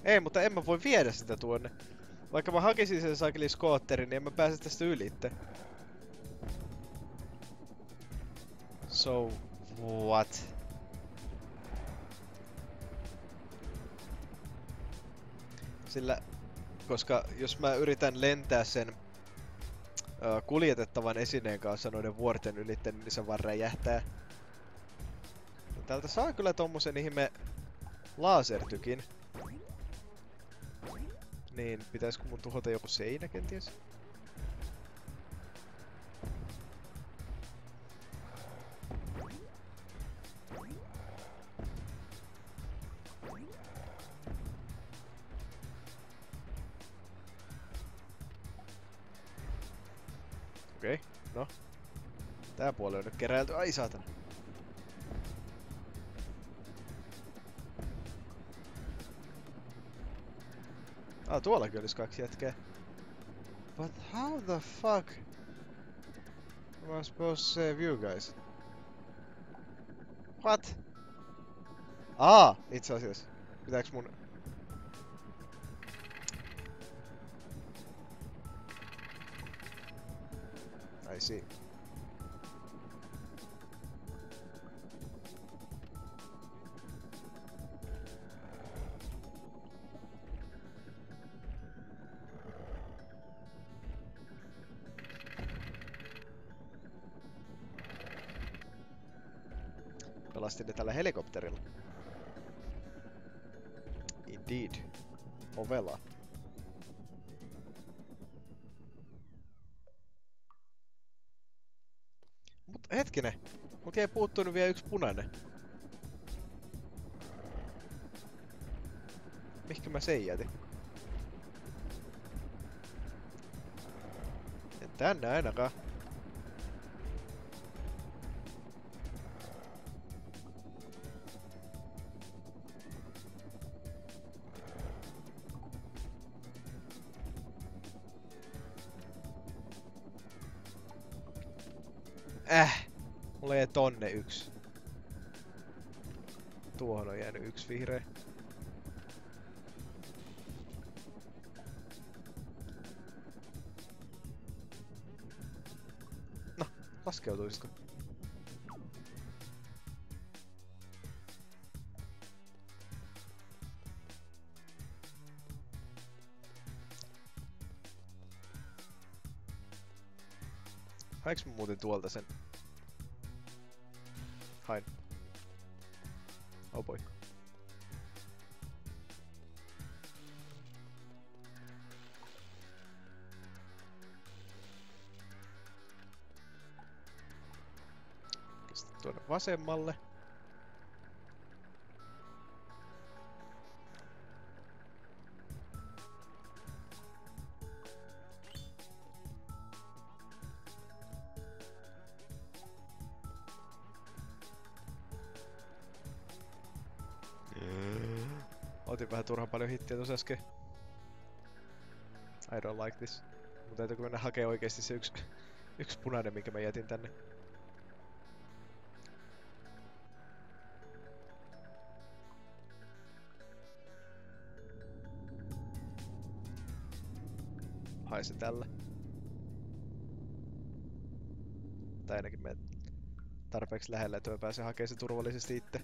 Speaker 1: Ei, mutta en mä voi viedä sitä tuonne. Vaikka mä hakisin sen sakeli skootterin, niin en mä pääse tästä ylitte. So, what? Sillä, koska jos mä yritän lentää sen ö, kuljetettavan esineen kanssa noiden vuorten ylitte, niin se vaan räjähtää. Täältä saa kyllä tommosen ihme lasertykin. Niin, pitäisikö mun tuhota joku seinä kenties? Okei, okay, no. Tää puoli on nyt keräilty. Ai saatana. Ah, tuollakin olisi kaksi jätkää. But how the fuck am I supposed to save you guys? What? Ah, itse asiassa. Pitääks mun... I see. Pelastin ne tällä helikopterilla. Indeed. Ovela. Mut hetkinen. Mut jäi puuttunut vielä yksi punainen. Mihkä mä sen jätin? Tänne ainakaan. Yksi vihreä. No, laskeutuisitko? Haiks mä muuten tuolta sen? Vasemmalle. Otin vähän turhan paljon hittiä tuossa äsken. I don't like this. Mun täytyykö mennä hakea oikeesti se yksi, [laughs] yksi punainen, minkä mä jätin tänne. Hai se tällä. Tai ainakin me tarpeeksi lähellä, että mä pääsen hakemaan se turvallisesti itse.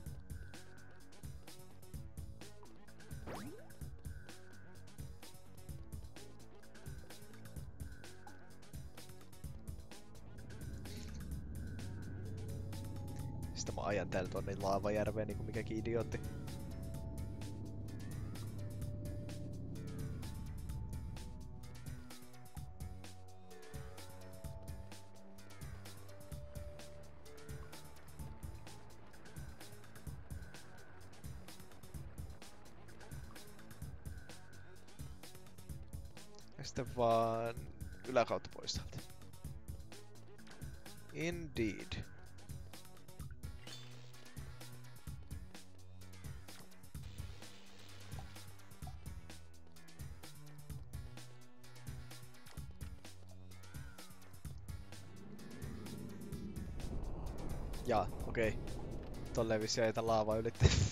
Speaker 1: Sitten mä ajan täällä tuonne laavajärveen niinku mikäkin idiootti. Vaan yläkautta pois täältä. Indeed. Jaa, okei. Okay. Tolleen vissiin ei laavaa ylitti.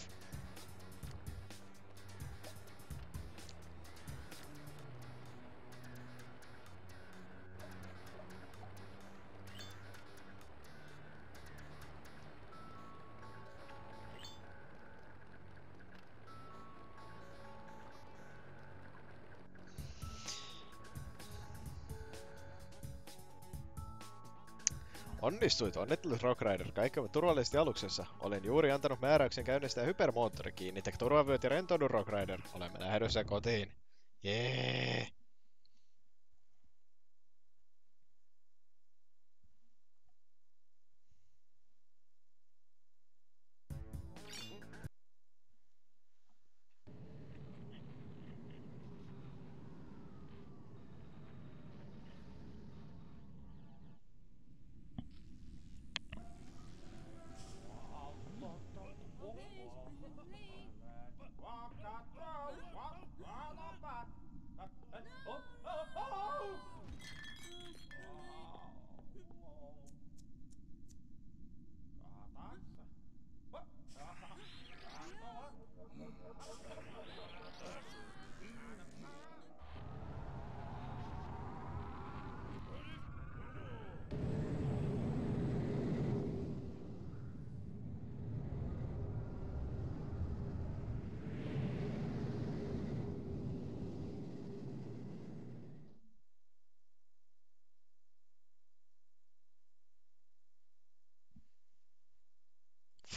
Speaker 1: Onnistuit, onnittelut Rock Rider. Kaikki ovat turvallisesti aluksessa. Olen juuri antanut määräyksen käynnistää hypermoottori. Kiinnitä turvavyöt ja rentoudu Rock Rider. Olemme lähdössä kotiin. Jee!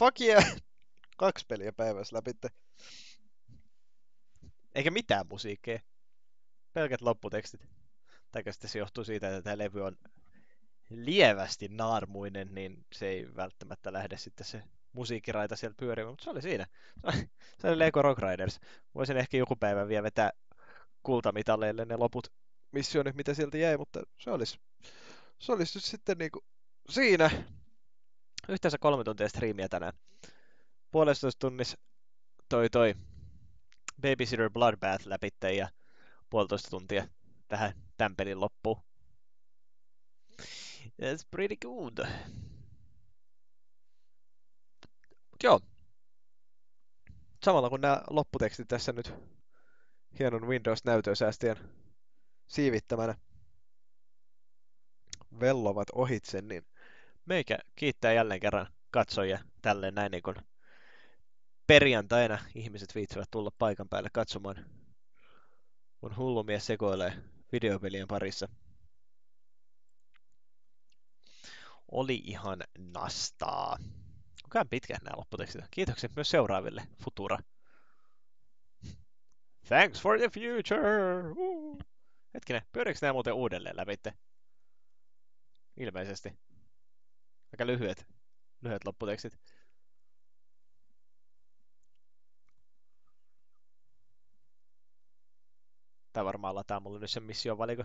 Speaker 1: Fuck yeah! [laughs] Kaksi peliä päivässä läpi. Eikä mitään musiikkia. Pelkät lopputekstit. Tai sitten se johtuu siitä, että tämä levy on lievästi naarmuinen, niin se ei välttämättä lähde sitten se musiikkiraita siellä pyörimään, mutta se oli siinä. [laughs] Se oli Lego Rock Riders. Voisin ehkä joku päivä vielä vetää kultamitaleille ne loput missionit, mitä sieltä jäi, mutta se olisi, se olisi nyt sitten niinku siinä. Yhteensä kolme tuntia striimiä tänään. Puolestoista tunnissa toi toi Babysitter Bloodbath läpitte ja puolitoista tuntia tähän tämän pelin loppuun. That's pretty good. Mut joo. Samalla kun nämä lopputekstit tässä nyt hienon Windows-näytön säästien siivittämänä vellovat ohitse, niin meikä kiittää jälleen kerran katsojia tälleen näin niin kun perjantaina ihmiset viitsivät tulla paikan päälle katsomaan mun hullumies sekoilee videopelien parissa. Oli ihan nastaa. Kukaan pitkä nämä lopputekstit. Kiitokset myös seuraaville Futura. Thanks for the future! Woo. Hetkinen, pyöriikö nämä muuten uudelleen läpitte? Ilmeisesti. Aika lyhyet. lyhyet lopputekstit. Tää varmaan lataa mulle nyt sen mission valiko.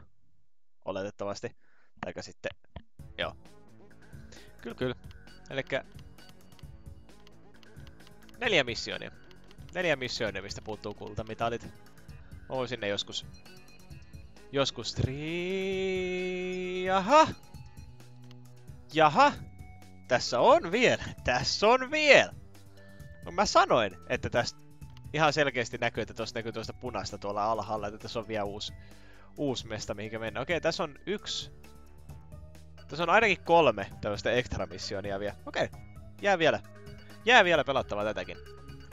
Speaker 1: Oletettavasti. Taika sitten... Joo. Kyllä, kyllä. Elikkä... Neljä missionia. Neljä missionia, mistä puuttuu kultamitalit. Oon sinne joskus... Joskus tri... Jaha! Jaha! Tässä on vielä! Tässä on vielä! No mä sanoin, että tästä ihan selkeästi näkyy, että tuossa näkyy tuosta punaista tuolla alhaalla, että tässä on vielä uusi, uusi mesta, mihinkä mennä. Okei, tässä on yksi. Tässä on ainakin kolme tämmöistä extra missionia vielä. Okei, jää vielä. Jää vielä pelattavaa tätäkin.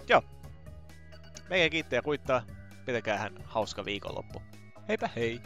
Speaker 1: Joo. Meikä kiittää ja kuittaa. Pitäkäähän hauska viikonloppu. Heipä hei!